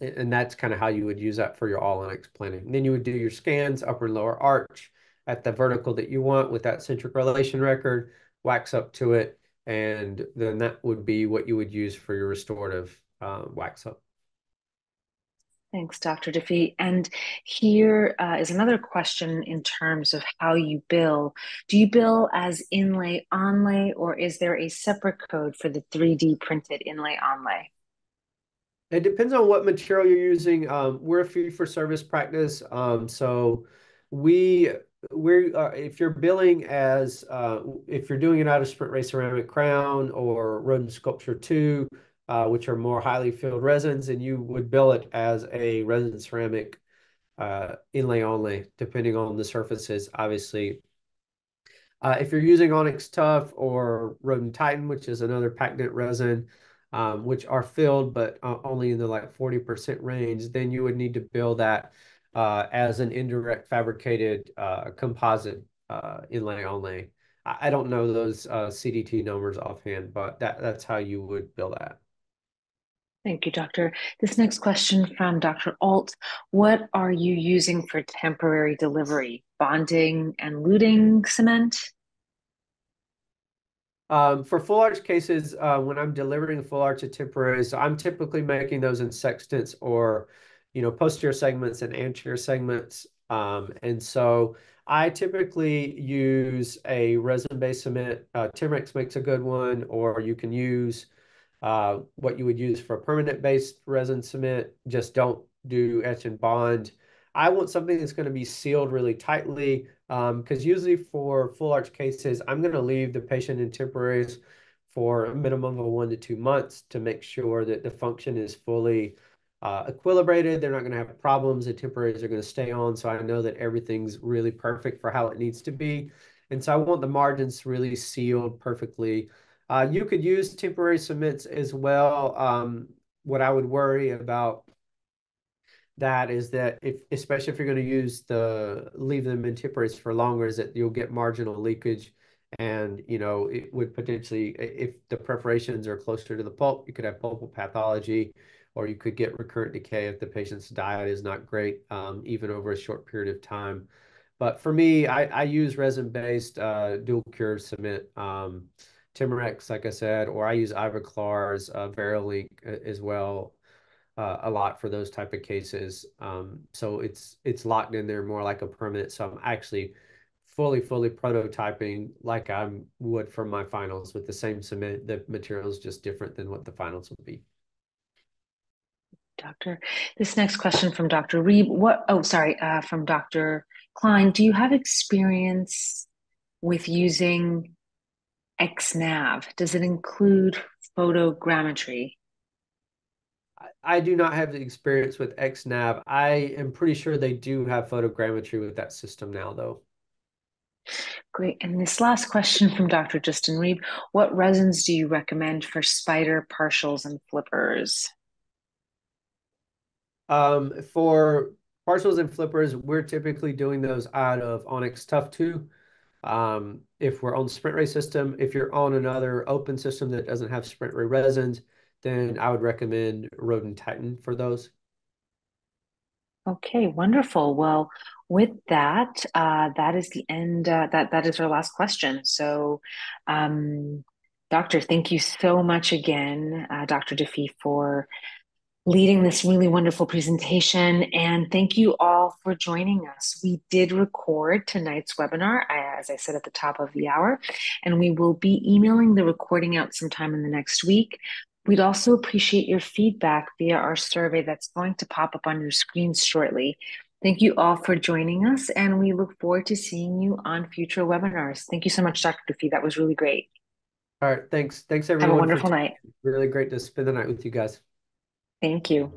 [SPEAKER 2] and that's kind of how you would use that for your all-on-X planning. And then you would do your scans, upper and lower arch at the vertical that you want with that centric relation record, wax up to it, and then that would be what you would use for your restorative uh, wax up.
[SPEAKER 1] Thanks, Dr. DeFee. And here uh, is another question in terms of how you bill. Do you bill as inlay onlay, or is there a separate code for the 3D printed inlay onlay?
[SPEAKER 2] It depends on what material you're using. Um, we're a fee for service practice, um, so we we're if you're billing as uh, if you're doing an out of SprintRay ceramic crown or Rodin Sculpture two, uh, which are more highly filled resins, and you would bill it as a resin ceramic uh, inlay onlay, depending on the surfaces, obviously. Uh, if you're using OnX Tough or Rodin Titan, which is another Pac-Dent resin, um, which are filled but uh, only in the like 40% range, then you would need to bill that uh, as an indirect fabricated uh, composite inlay only. I, don't know those CDT numbers offhand, but that, that's how you would bill that.
[SPEAKER 1] Thank you, Doctor. This next question from Dr. Alt. What are you using for temporary delivery? Bonding and luting cement?
[SPEAKER 2] Um, for full arch cases, uh, when I'm delivering full arch of temporaries, I'm typically making those in sextants or, you know, posterior segments and anterior segments. Um, and so I typically use a resin-based cement. Uh, Temrex makes a good one, or you can use uh, what you would use for a permanent based resin cement. Just don't do etch and bond. I want something that's going to be sealed really tightly because um, usually for full arch cases, I'm going to leave the patient in temporaries for a minimum of one to two months to make sure that the function is fully uh, equilibrated. They're not going to have problems. The temporaries are going to stay on. So I know that everything's really perfect for how it needs to be. And so I want the margins really sealed perfectly. Uh, you could use temporary cements as well. Um, what I would worry about that is that if, especially if you're going to use the leave them in temporaries for longer, is that you'll get marginal leakage, and you know it would potentially, if the preparations are closer to the pulp, you could have pulpal pathology, or you could get recurrent decay if the patient's diet is not great, um, even over a short period of time. But for me, I, I use resin-based uh, dual cure cement. Um, Temrex, like I said, or I use Ivoclar's uh, Variolink uh, as well uh, a lot for those type of cases. Um, so it's it's locked in there more like a permanent. So I'm actually fully fully prototyping like I would for my finals with the same cement. The material is just different than what the finals would be.
[SPEAKER 1] Doctor. This next question from Dr. Reeb. What, oh, sorry, uh, from Dr. Klein. Do you have experience with using XNAV? Does it include photogrammetry?
[SPEAKER 2] I do not have the experience with XNAV. I am pretty sure they do have photogrammetry with that system now, though.
[SPEAKER 1] Great. And this last question from Dr. Justin Reeb. What resins do you recommend for spider partials and flippers?
[SPEAKER 2] Um, for partials and flippers, we're typically doing those out of OnX Tough 2. Um, if we're on SprintRay system, if you're on another open system that doesn't have SprintRay resins, then I would recommend Rodin Titan for those.
[SPEAKER 1] Okay, wonderful. Well, with that, uh, that is the end. Uh, that that is our last question. So, um, Doctor, thank you so much again, uh, Dr. DeFee, for leading this really wonderful presentation. And thank you all for joining us. We did record tonight's webinar, as I said at the top of the hour, and we will be emailing the recording out sometime in the next week. We'd also appreciate your feedback via our survey that's going to pop up on your screens shortly. Thank you all for joining us, and we look forward to seeing you on future webinars. Thank you so much, Dr. DeFee. That was really great.
[SPEAKER 2] All right, thanks. Thanks everyone.
[SPEAKER 1] Have a wonderful night.
[SPEAKER 2] Really great to spend the night with you guys.
[SPEAKER 1] Thank you.